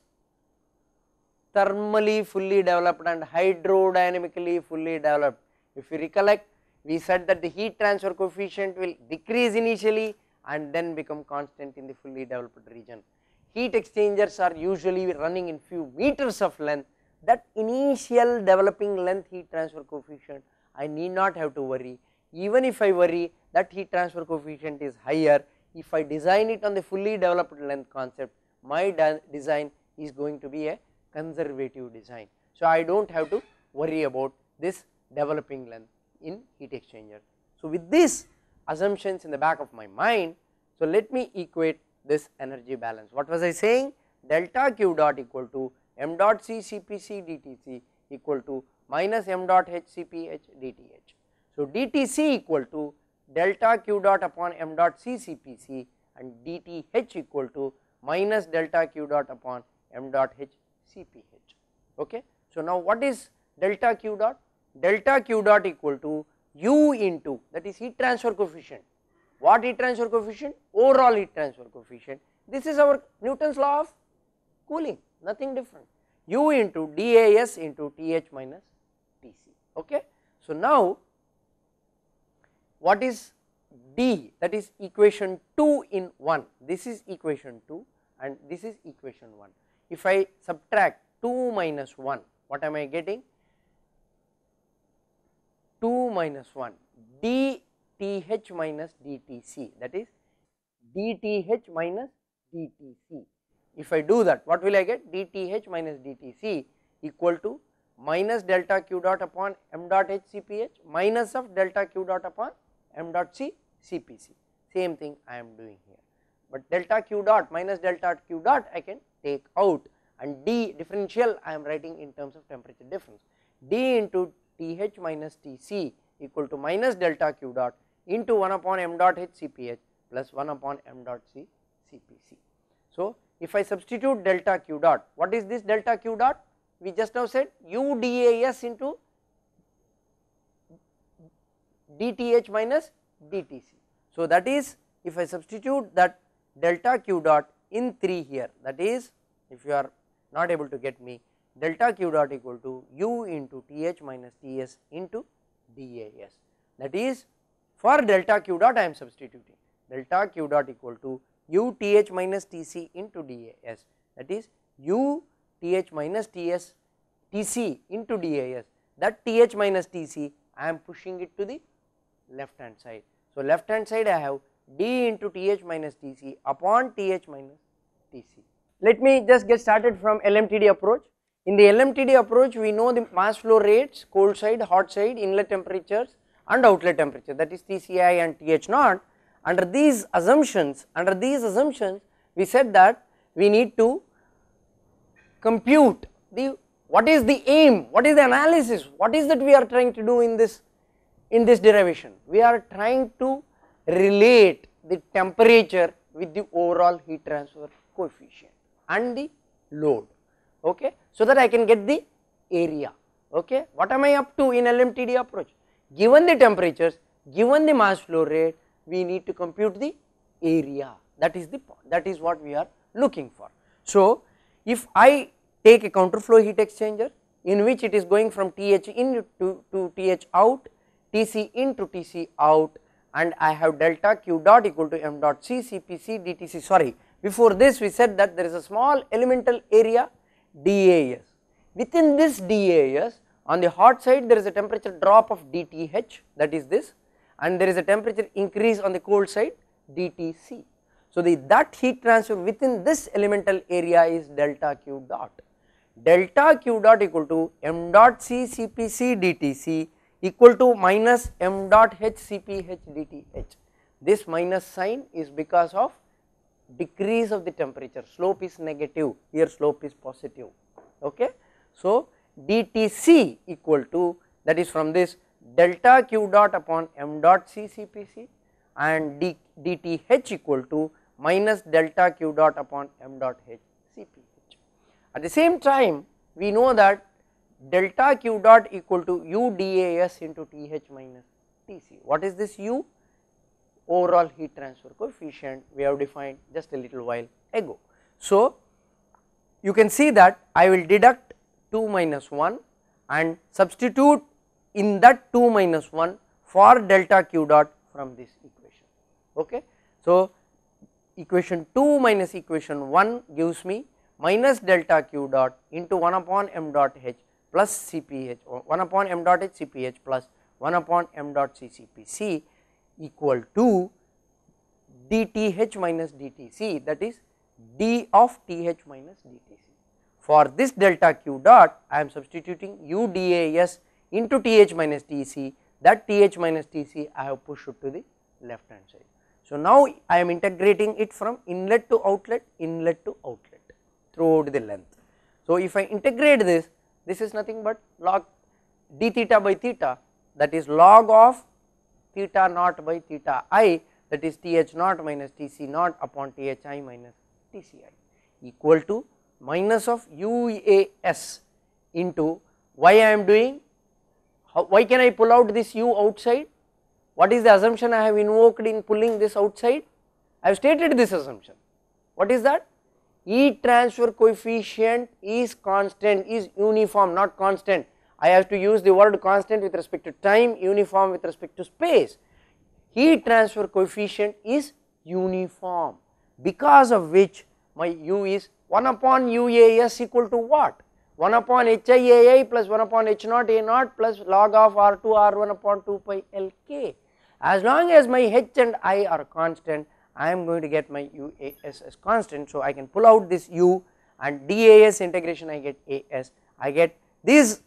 thermally fully developed and hydrodynamically fully developed. If you recollect we said that the heat transfer coefficient will decrease initially and then become constant in the fully developed region. Heat exchangers are usually running in few meters of length that initial developing length heat transfer coefficient I need not have to worry even if I worry that heat transfer coefficient is higher if I design it on the fully developed length concept my design is going to be a conservative design. So, I do not have to worry about this developing length in heat exchanger. So, with these assumptions in the back of my mind, so let me equate this energy balance. What was I saying? Delta Q dot equal to m dot C DTC equal to minus m dot H DTH. So, DTC equal to delta Q dot upon m dot C and DTH equal to minus delta Q dot upon m dot H CPH. Okay. So, now what is delta Q dot? Delta Q dot equal to U into that is heat transfer coefficient. What heat transfer coefficient? Overall heat transfer coefficient. This is our Newton's law of cooling, nothing different. U into DAS into TH minus TC. Okay. So, now what is D that is equation 2 in 1 this is equation 2 and this is equation 1 if I subtract 2 minus 1 what am I getting? 2 minus 1 dth minus dtc that is dth minus dtc if I do that what will I get? Dth minus dtc equal to minus delta q dot upon m dot h minus of delta q dot upon m dot c cpc same thing I am doing here, but delta q dot minus delta q dot I can take out and d differential I am writing in terms of temperature difference d into Th minus Tc equal to minus delta q dot into 1 upon m dot h plus 1 upon m dot c. So, if I substitute delta q dot what is this delta q dot we just now said u das into dth minus dtc. So, that is if I substitute that delta q dot in 3 here that is if you are not able to get me delta q dot equal to u into th minus ts into das that is for delta q dot I am substituting delta q dot equal to u th minus tc into das that is u th minus ts tc into das that th minus tc I am pushing it to the left hand side. So, left hand side I have d into th minus tc upon th minus tc. Let me just get started from LMTD approach. In the LMTD approach we know the mass flow rates, cold side, hot side, inlet temperatures and outlet temperature that is Tci and Th naught. Under these assumptions, under these assumptions we said that we need to compute the what is the aim, what is the analysis, what is that we are trying to do in this in this derivation. We are trying to relate the temperature with the overall heat transfer coefficient and the load. Okay? So that I can get the area. Okay? What am I up to in LMTD approach? Given the temperatures given the mass flow rate we need to compute the area. That is the that is what we are looking for. So, if I take a counterflow heat exchanger in which it is going from TH in to, to TH out Tc into Tc out and I have delta Q dot equal to m dot C DTC sorry before this we said that there is a small elemental area DAS within this DAS on the hot side there is a temperature drop of dTH that is this and there is a temperature increase on the cold side dTC. So, the that heat transfer within this elemental area is delta Q dot. Delta Q dot equal to m dot C CPC dTC equal to minus m dot H CPH dTH. This minus sign is because of decrease of the temperature, slope is negative, here slope is positive. Okay. So, dTc equal to that is from this delta q dot upon m dot c cpc and d, dth equal to minus delta q dot upon m dot h cph. At the same time we know that delta q dot equal to u das into th minus tc. What is this u? Overall heat transfer coefficient we have defined just a little while ago. So, you can see that I will deduct 2 minus 1 and substitute in that 2 minus 1 for delta q dot from this equation. Okay. So, equation 2 minus equation 1 gives me minus delta q dot into 1 upon m dot h plus cph 1 upon m dot h cph plus 1 upon m dot c cpc equal to dth minus dtc that is d of th minus dtc. For this delta q dot I am substituting u into th minus tc that th minus tc I have pushed to the left hand side. So, now I am integrating it from inlet to outlet inlet to outlet throughout the length. So, if I integrate this this is nothing but log d theta by theta that is log of theta naught by theta i that is th naught minus tc naught upon thi minus tci equal to minus of uas into why I am doing? How, why can I pull out this u outside? What is the assumption I have invoked in pulling this outside? I have stated this assumption. What is that? Heat transfer coefficient is constant is uniform not constant I have to use the word constant with respect to time uniform with respect to space. Heat transfer coefficient is uniform because of which my u is 1 upon uas equal to what? 1 upon hiai plus 1 upon h naught a naught plus log of r2 r1 upon 2 pi lk as long as my h and i are constant I am going to get my uas as constant. So I can pull out this u and das integration I get as I get this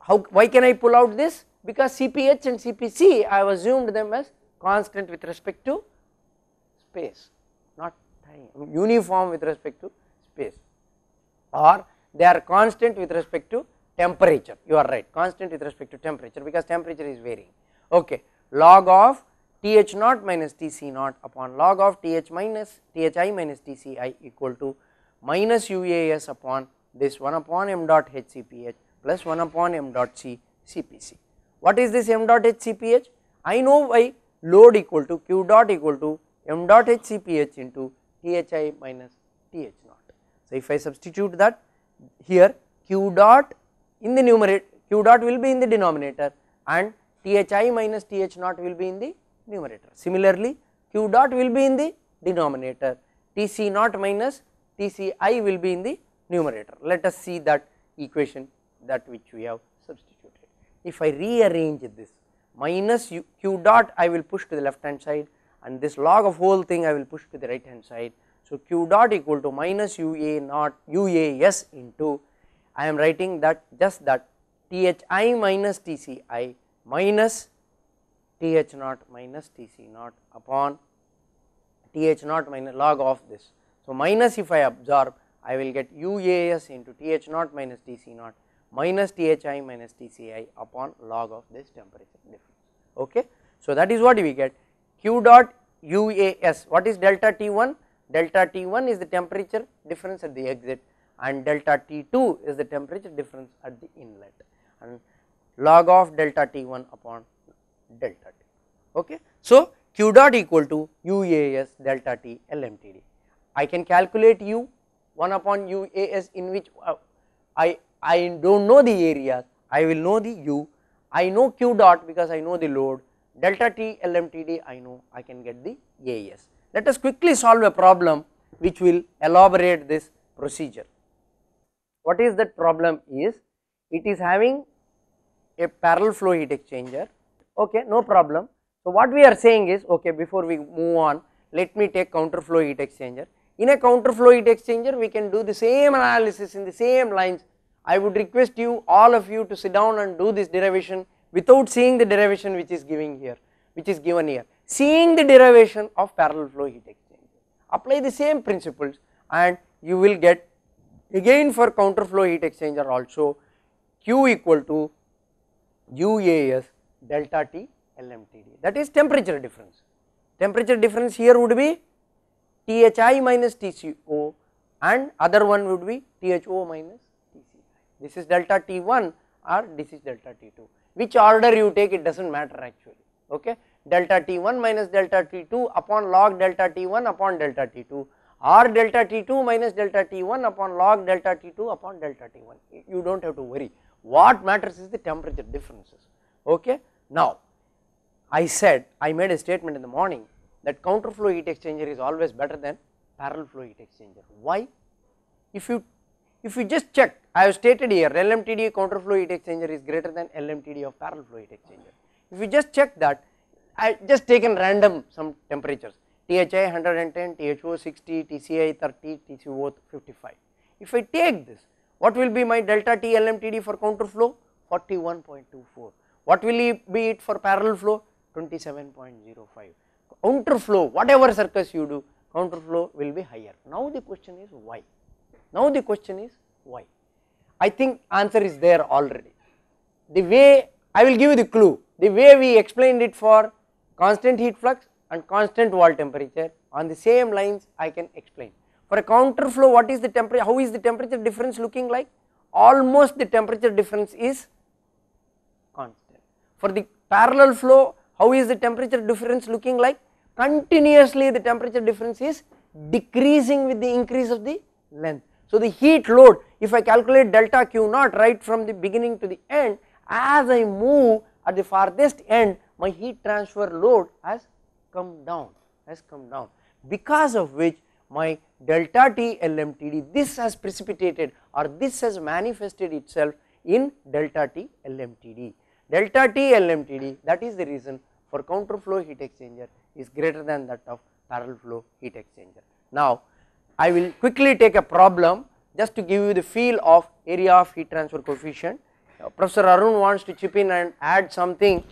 how why can I pull out this? Because cph and cpc I have assumed them as constant with respect to space not time. Uniform with respect to space. Or they are constant with respect to temperature. You are right constant with respect to temperature because temperature is varying. Okay log of th naught minus tc naught upon log of th minus thi minus tci equal to minus uas upon this 1 upon m dot hcph plus 1 upon m dot c cpc. What is this m dot hcph? I know by load equal to q dot equal to m dot hcph into thi minus th naught. So, if I substitute that here q dot in the numerator q dot will be in the denominator and thi minus th naught will be in the numerator. Similarly, q dot will be in the denominator tc naught minus tci will be in the numerator. Let us see that equation that which we have substituted. If I rearrange this minus u, q dot I will push to the left hand side and this log of whole thing I will push to the right hand side. So, q dot equal to minus ua naught uas into I am writing that just that thi minus tci minus th naught minus tc naught upon th naught minus log of this. So, minus if I absorb I will get uas into th naught minus tc naught minus thi minus tci upon log of this temperature difference. Okay. So, that is what we get q dot uas what is delta T1 delta T1 is the temperature difference at the exit and delta T2 is the temperature difference at the inlet and log of delta T1 upon delta T. Okay. So, q dot equal to uas delta T LMTD. I can calculate u 1 upon uas in which uh, I, I do not know the areas, I will know the u, I know q dot because I know the load. Delta T LMTD I know. I can get the AS. Let us quickly solve a problem which will elaborate this procedure. what is that problem is it is having a parallel flow heat exchanger. Okay no problem. So, what we are saying is okay before we move on let me take counter flow heat exchanger. In a counter flow heat exchanger we can do the same analysis in the same lines I would request you all of you to sit down and do this derivation without seeing the derivation which is giving here which is given here seeing the derivation of parallel flow heat exchanger apply the same principles and you will get again for counter flow heat exchanger also q equal to UAS delta T LMTD that is temperature difference. Temperature difference here would be THI minus TCO and other one would be THO minus. This is delta T1 or this is delta T2 which order you take it does not matter actually. Okay? Delta T1 minus delta T2 upon log delta T1 upon delta T2 or delta T2 minus delta T1 upon log delta T2 upon delta T1 you do not have to worry. What matters is the temperature differences. Okay. Now I said I made a statement in the morning that counter flow heat exchanger is always better than parallel flow heat exchanger. Why? If you if you just check I have stated here LMTD counter flow heat exchanger is greater than LMTD of parallel flow heat exchanger if you just check that I just taken random some temperatures THI 110, THO 60, TCI 30, TCO 55. If I take this, what will be my delta T LMTD for counter flow? 41.24. What will be it for parallel flow? 27.05. Counter flow, whatever circus you do, counter flow will be higher. Now the question is why? Now the question is why? I think answer is there already. The way I will give you the clue, the way we explained it for constant heat flux and constant wall temperature on the same lines I can explain. For a counter flow what is the temperature, how is the temperature difference looking like? Almost the temperature difference is constant. For the parallel flow how is the temperature difference looking like? Continuously the temperature difference is decreasing with the increase of the length. So the heat load if I calculate delta Q naught right from the beginning to the end as I move at the farthest end my heat transfer load has come down has come down because of which my delta T LMTD this has precipitated or this has manifested itself in delta T LMTD. Delta T LMTD that is the reason for counter flow heat exchanger is greater than that of parallel flow heat exchanger. Now I will quickly take a problem just to give you the feel of area of heat transfer coefficient. Uh, Professor Arun wants to chip in and add something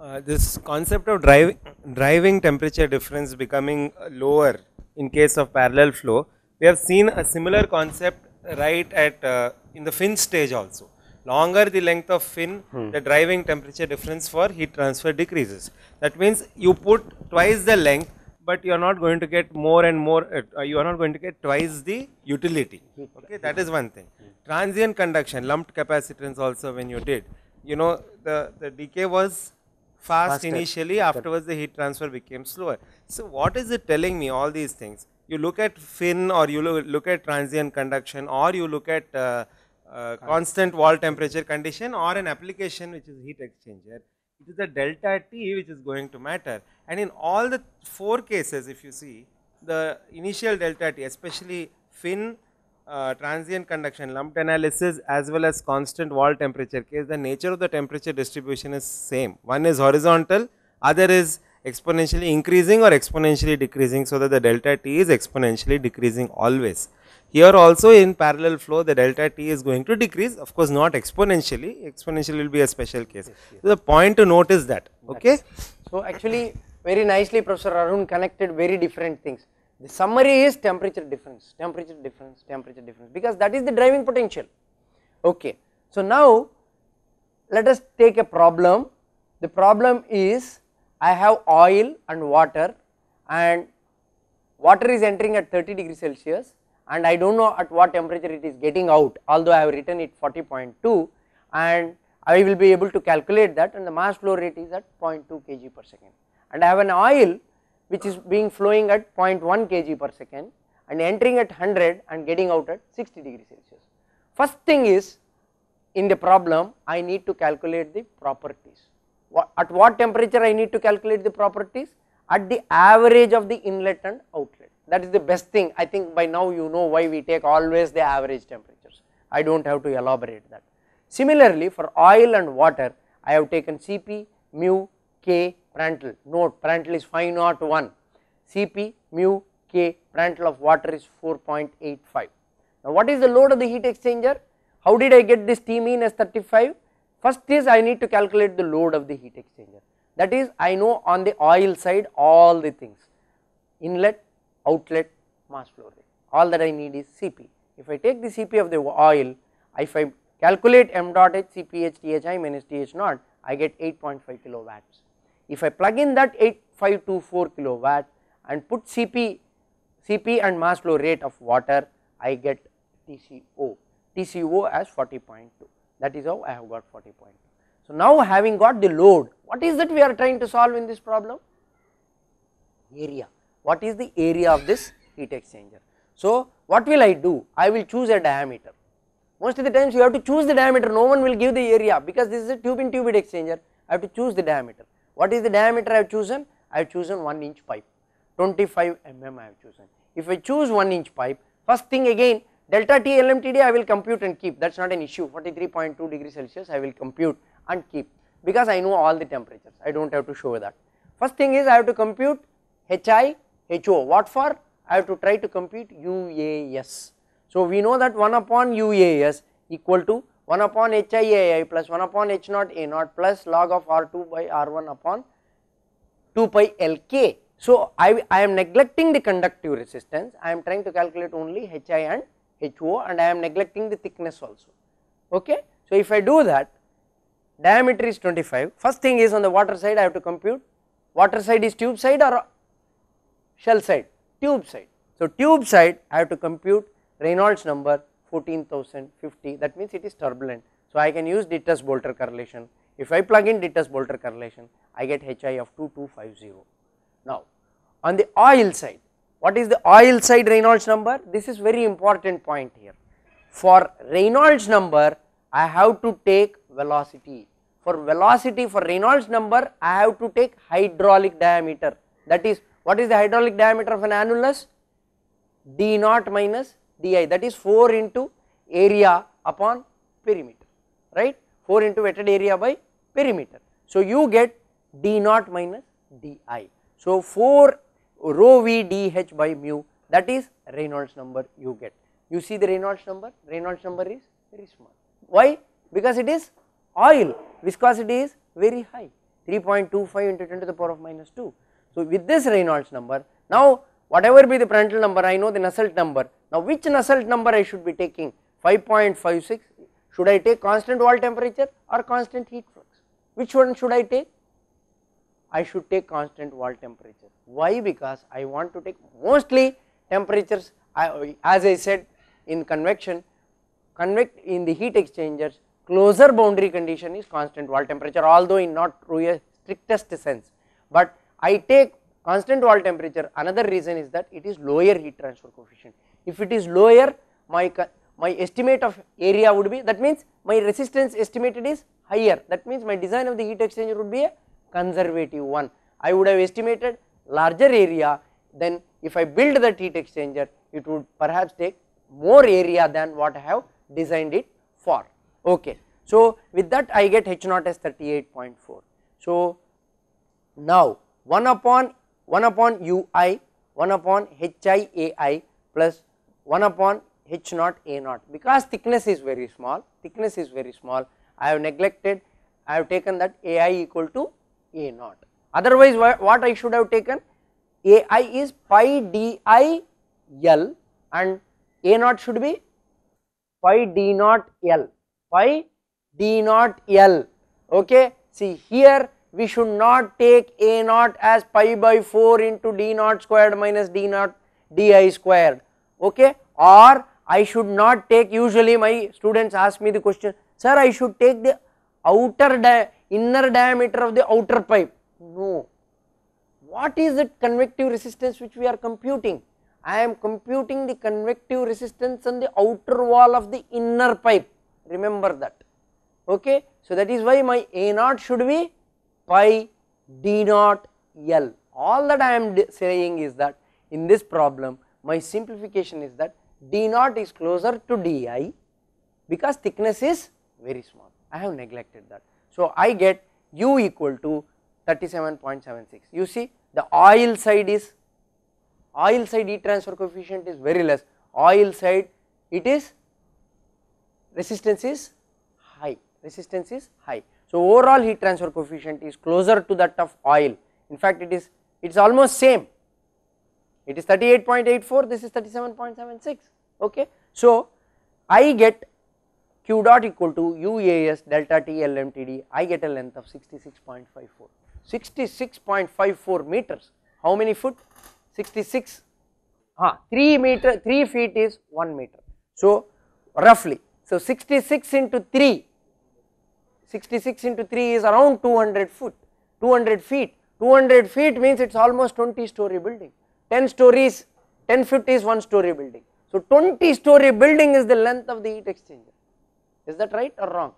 uh, this concept of driving, driving temperature difference becoming lower in case of parallel flow, we have seen a similar concept right at uh, in the fin stage also. Longer the length of fin, hmm. the driving temperature difference for heat transfer decreases. That means you put twice the length, but you are not going to get more and more, uh, you are not going to get twice the utility. Okay, that is one thing. Transient conduction, lumped capacitance also when you did, you know, the, the decay was fast Faster. initially, afterwards the heat transfer became slower. So what is it telling me all these things? You look at fin or you look at transient conduction or you look at uh, uh, constant wall temperature condition or an application which is heat exchanger. It is the delta T which is going to matter and in all the four cases if you see the initial delta T especially fin uh, transient conduction lumped analysis as well as constant wall temperature case the nature of the temperature distribution is same. One is horizontal other is exponentially increasing or exponentially decreasing so that the delta t is exponentially decreasing always. Here also in parallel flow the delta t is going to decrease of course not exponentially. Exponentially will be a special case. Yes, yes. So, the point to note is that okay? So actually very nicely professor arun connected very different things the summary is temperature difference, temperature difference, temperature difference because that is the driving potential. Okay. So now let us take a problem. The problem is I have oil and water and water is entering at 30 degree Celsius and I do not know at what temperature it is getting out although I have written it 40.2 and I will be able to calculate that and the mass flow rate is at 0.2 kg per second and I have an oil which is being flowing at 0.1 kg per second and entering at 100 and getting out at 60 degree Celsius. First thing is in the problem I need to calculate the properties. What, at what temperature I need to calculate the properties? At the average of the inlet and outlet. That is the best thing I think by now you know why we take always the average temperatures I do not have to elaborate that. Similarly, for oil and water I have taken Cp, mu, K, Prandtl, note Prandtl is 501, Cp, mu, K, Prandtl of water is 4.85. Now what is the load of the heat exchanger? How did I get this T mean as 35? First is I need to calculate the load of the heat exchanger that is I know on the oil side all the things inlet, outlet, mass flow rate all that I need is Cp. If I take the Cp of the oil if I calculate m dot h Cph Thi minus Th naught I get 8.5 kilowatts. If I plug in that 8524 kilowatt and put Cp, Cp and mass flow rate of water I get TCO, TCO as 40.2 that is how I have got 40.2. So now having got the load what is that we are trying to solve in this problem? Area, what is the area of this heat exchanger? So what will I do? I will choose a diameter most of the times you have to choose the diameter no one will give the area because this is a tube in tube heat exchanger I have to choose the diameter. What is the diameter I have chosen? I have chosen 1 inch pipe 25 mm I have chosen. If I choose 1 inch pipe first thing again delta T LMTD I will compute and keep that is not an issue 43.2 degree Celsius I will compute and keep because I know all the temperatures I do not have to show that. First thing is I have to compute HI, HO what for? I have to try to compute UAS. So we know that 1 upon UAS equal to 1 upon HIAI plus 1 upon H naught A naught plus log of R2 by R1 upon 2 pi LK. So I, I am neglecting the conductive resistance I am trying to calculate only HI and HO and I am neglecting the thickness also okay. So if I do that diameter is 25 first thing is on the water side I have to compute water side is tube side or shell side tube side. So tube side I have to compute Reynolds number 14050 that means it is turbulent. So I can use Dittus Boelter correlation. If I plug in Dittus Boelter correlation I get HI of 2250. Now on the oil side what is the oil side Reynolds number? This is very important point here. For Reynolds number I have to take velocity. For velocity for Reynolds number I have to take hydraulic diameter. That is what is the hydraulic diameter of an annulus? D naught minus di that is 4 into area upon perimeter right 4 into wetted area by perimeter. So you get d naught minus di. So 4 rho v dh by mu that is Reynolds number you get. You see the Reynolds number, Reynolds number is very small. Why? Because it is oil, viscosity is very high 3.25 into 10 to the power of minus 2. So with this Reynolds number, now whatever be the Prandtl number I know the Nusselt number. Now which Nusselt number I should be taking? 5.56 should I take constant wall temperature or constant heat flux? Which one should I take? I should take constant wall temperature. Why? Because I want to take mostly temperatures. I, as I said in convection convect in the heat exchangers closer boundary condition is constant wall temperature although in not true strictest sense. But I take constant wall temperature another reason is that it is lower heat transfer coefficient. If it is lower my my estimate of area would be that means my resistance estimated is higher. That means my design of the heat exchanger would be a conservative one. I would have estimated larger area then if I build that heat exchanger it would perhaps take more area than what I have designed it for. Okay. So with that I get H naught as 38.4 so now 1 upon 1 upon ui 1 upon hiai plus 1 upon h naught a naught because thickness is very small thickness is very small I have neglected I have taken that ai equal to a naught otherwise what I should have taken? Ai is pi d i l and a naught should be pi d naught l pi d naught l. Okay? See here we should not take a naught as pi by 4 into d naught squared minus d naught di squared. Okay? Or I should not take usually my students ask me the question sir I should take the outer di inner diameter of the outer pipe. No. What is the convective resistance which we are computing? I am computing the convective resistance on the outer wall of the inner pipe. Remember that. Okay? So that is why my a naught should be pi d naught l. All that I am saying is that in this problem my simplification is that d naught is closer to di because thickness is very small. I have neglected that. So, I get u equal to 37.76 you see the oil side is oil side heat transfer coefficient is very less. Oil side it is resistance is high. Resistance is high. So, overall heat transfer coefficient is closer to that of oil. In fact it is it is almost same. It is 38.84 this is 37.76 okay. So, I get q dot equal to UAS delta T LMTD I get a length of 66.54 66.54 meters. How many foot? 66 ah, 3 meter 3 feet is 1 meter. So, roughly so 66 into 3 66 into 3 is around 200 foot 200 feet. 200 feet means it is almost 20 story building. 10 stories 10 feet is 1 story building. So, 20 story building is the length of the heat exchanger. Is that right or wrong?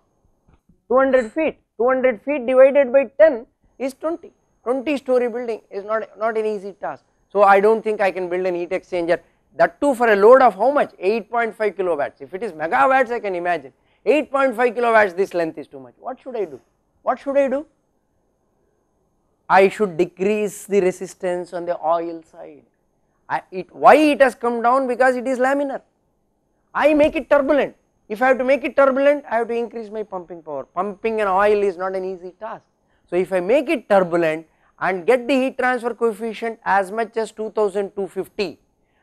200 feet 200 feet divided by 10 is 20 20 story building is not not an easy task. So, I do not think I can build an heat exchanger. That too for a load of how much? 8.5 kilowatts. If it is megawatts I can imagine 8.5 kilowatts this length is too much. What should I do? What should I do? I should decrease the resistance on the oil side. I, it why it has come down? Because it is laminar. I make it turbulent. If I have to make it turbulent I have to increase my pumping power. Pumping an oil is not an easy task. So if I make it turbulent and get the heat transfer coefficient as much as 2250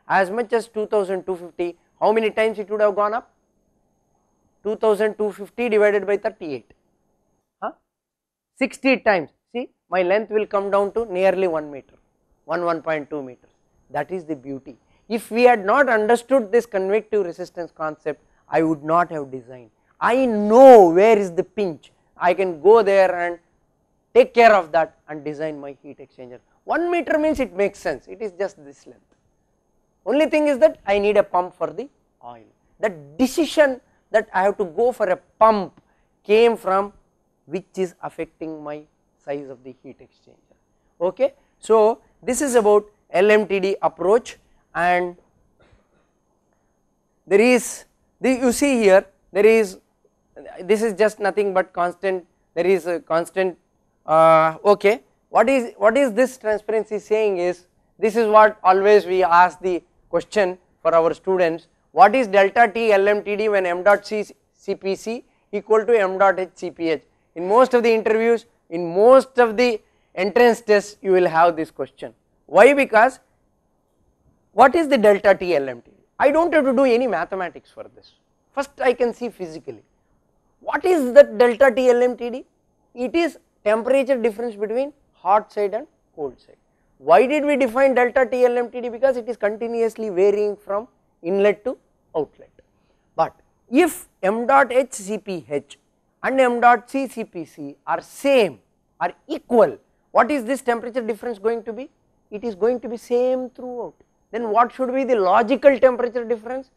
as much as 2250 how many times it would have gone up 2250 divided by 38 huh? 60 times. See my length will come down to nearly 1 meter 1 1.2 meters. That is the beauty. If we had not understood this convective resistance concept I would not have designed. I know where is the pinch. I can go there and take care of that and design my heat exchanger. 1 meter means it makes sense. It is just this length. Only thing is that I need a pump for the oil. That decision that I have to go for a pump came from which is affecting my size of the heat exchanger okay. So this is about LMTD approach and there is the you see here there is this is just nothing but constant there is a constant uh, okay what is what is this transparency saying is this is what always we ask the question for our students what is delta T LMTD when m dot C CPC equal to m dot H CPH in most of the interviews in most of the entrance tests you will have this question. Why? Because what is the delta T LMTD I do not have to do any mathematics for this. First I can see physically. What is that delta T LMTD it is temperature difference between hot side and cold side. Why did we define delta T LMTD because it is continuously varying from inlet to outlet. But if m dot H and m dot C are same are equal what is this temperature difference going to be? It is going to be same throughout. Then what should be the logical temperature difference?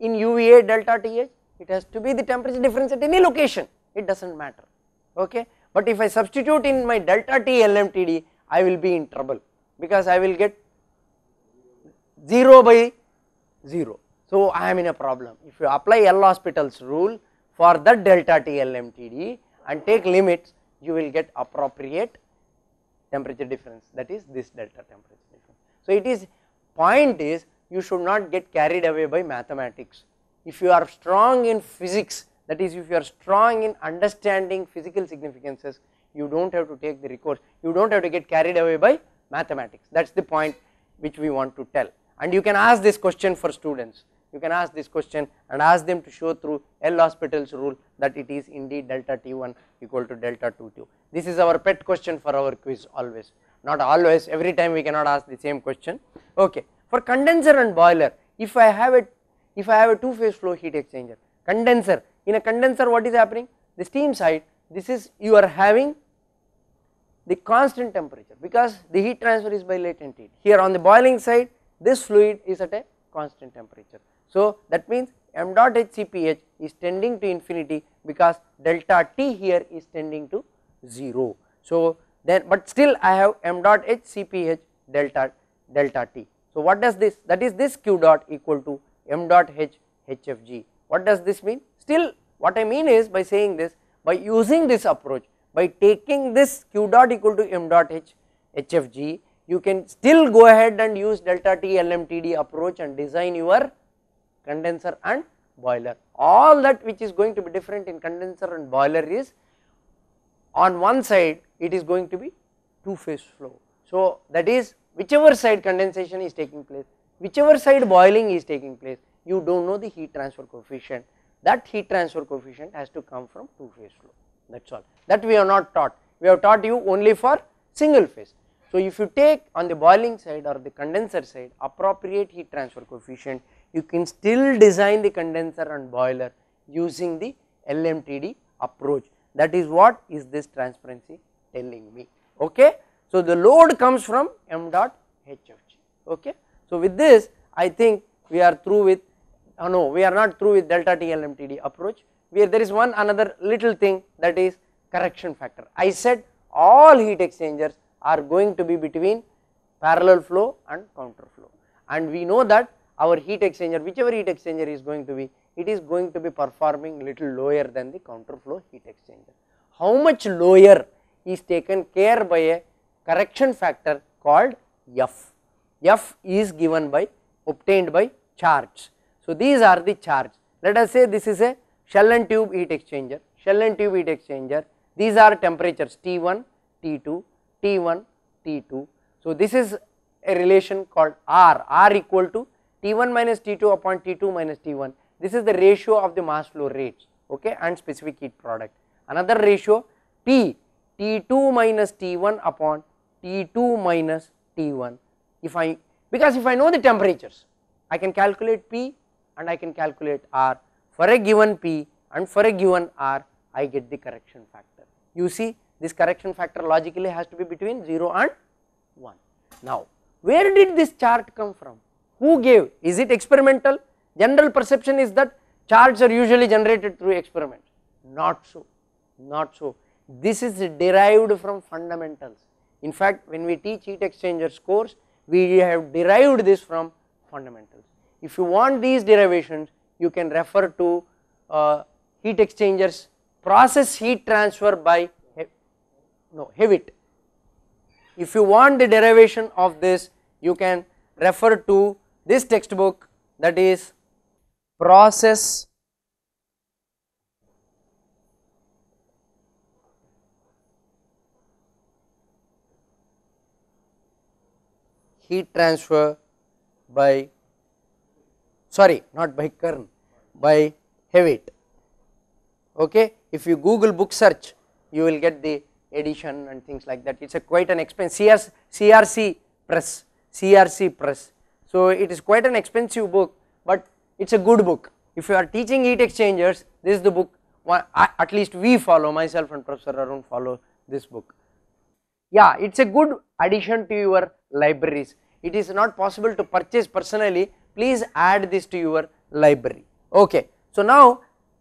In UVA delta TH it has to be the temperature difference at any location. It does not matter. Okay? But if I substitute in my delta T LMTD I will be in trouble. Because I will get 0 by 0 so I am in a problem. If you apply L'Hospital's rule for that delta T LMTD and take limits you will get appropriate temperature difference. That is this delta temperature difference. So it is point is you should not get carried away by mathematics. If you are strong in physics that is if you are strong in understanding physical significances you do not have to take the recourse. You do not have to get carried away by mathematics. That is the point which we want to tell and you can ask this question for students. You can ask this question and ask them to show through L'Hospital's rule that it is indeed delta T1 equal to delta 2 This is our pet question for our quiz always. Not always. Every time we cannot ask the same question. Okay. For condenser and boiler if I have a if I have a two phase flow heat exchanger condenser in a condenser what is happening? The steam side this is you are having the constant temperature because the heat transfer is by latent heat. Here on the boiling side this fluid is at a constant temperature so that means m dot HCpH is tending to infinity because delta T here is tending to 0. So then but still I have m dot HCpH delta delta T. So what does this that is this q dot equal to m dot H HFG what does this mean still what I mean is by saying this by using this approach by taking this q dot equal to m dot h hfg you can still go ahead and use delta t lmtd approach and design your condenser and boiler. All that which is going to be different in condenser and boiler is on one side it is going to be two phase flow. So that is whichever side condensation is taking place whichever side boiling is taking place you do not know the heat transfer coefficient. That heat transfer coefficient has to come from two phase flow. That is all. That we have not taught. We have taught you only for single phase. So if you take on the boiling side or the condenser side appropriate heat transfer coefficient you can still design the condenser and boiler using the LMTD approach that is what is this transparency telling me okay. So the load comes from m dot HFG okay. So with this I think we are through with oh no we are not through with delta T LMTD approach where there is one another little thing that is correction factor. I said all heat exchangers are going to be between parallel flow and counter flow and we know that our heat exchanger whichever heat exchanger is going to be it is going to be performing little lower than the counter flow heat exchanger. How much lower is taken care by a correction factor called F. F is given by obtained by charge. So these are the charge. Let us say this is a shell and tube heat exchanger, shell and tube heat exchanger. These are temperatures T1, T2, T1, T2. So this is a relation called R, R equal to T1 minus T2 upon T2 minus T1. This is the ratio of the mass flow rates okay and specific heat product. Another ratio P T2 minus T1 upon T2 minus T1 if I because if I know the temperatures I can calculate P and I can calculate R for a given P and for a given R I get the correction factor. You see this correction factor logically has to be between 0 and 1. Now where did this chart come from? Who gave? Is it experimental? General perception is that charts are usually generated through experiments. Not so, not so. This is derived from fundamentals. In fact, when we teach heat exchangers course, we have derived this from fundamentals. If you want these derivations, you can refer to uh, heat exchangers process heat transfer by no Hewitt. If you want the derivation of this, you can refer to this textbook that is process heat transfer by sorry not by Kern by Hewitt okay if you google book search you will get the edition and things like that. It is a quite an expensive CRC press CRC press. So it is quite an expensive book but it is a good book. If you are teaching heat exchangers this is the book at least we follow myself and professor Arun follow this book. Yeah it is a good addition to your libraries. It is not possible to purchase personally. Please add this to your library. Okay. So now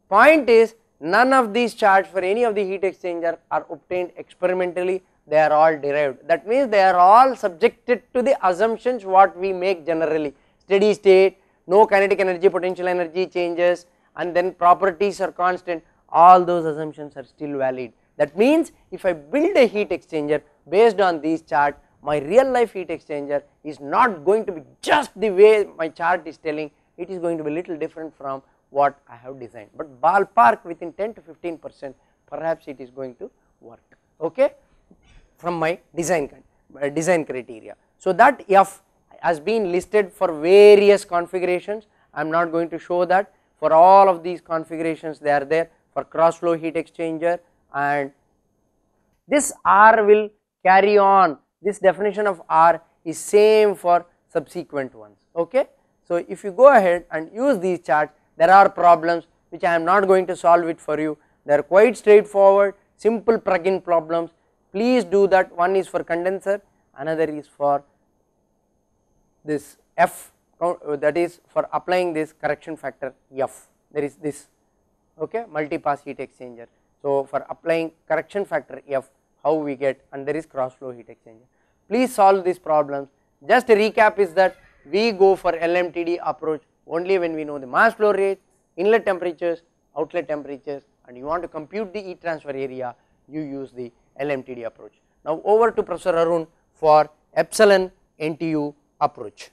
point is none of these charts for any of the heat exchanger are obtained experimentally. They are all derived. That means they are all subjected to the assumptions what we make generally. Steady state no kinetic energy potential energy changes and then properties are constant. All those assumptions are still valid. That means if I build a heat exchanger based on these chart my real life heat exchanger is not going to be just the way my chart is telling. It is going to be little different from what I have designed. But ballpark within 10 to 15 percent perhaps it is going to work. Okay? From my design uh, design criteria. So that F has been listed for various configurations. I am not going to show that. For all of these configurations they are there for cross flow heat exchanger and this R will carry on. This definition of R is same for subsequent ones. Okay. So if you go ahead and use these charts there are problems which I am not going to solve it for you. They are quite straightforward simple plug-in problems. Please do that. One is for condenser another is for this F that is for applying this correction factor F. There is this okay multi pass heat exchanger. So for applying correction factor F how we get and there is cross flow heat exchanger. Please solve these problems. Just a recap is that we go for LMTD approach only when we know the mass flow rate, inlet temperatures, outlet temperatures and you want to compute the heat transfer area, you use the LMTD approach. Now over to Professor Arun for epsilon NTU approach.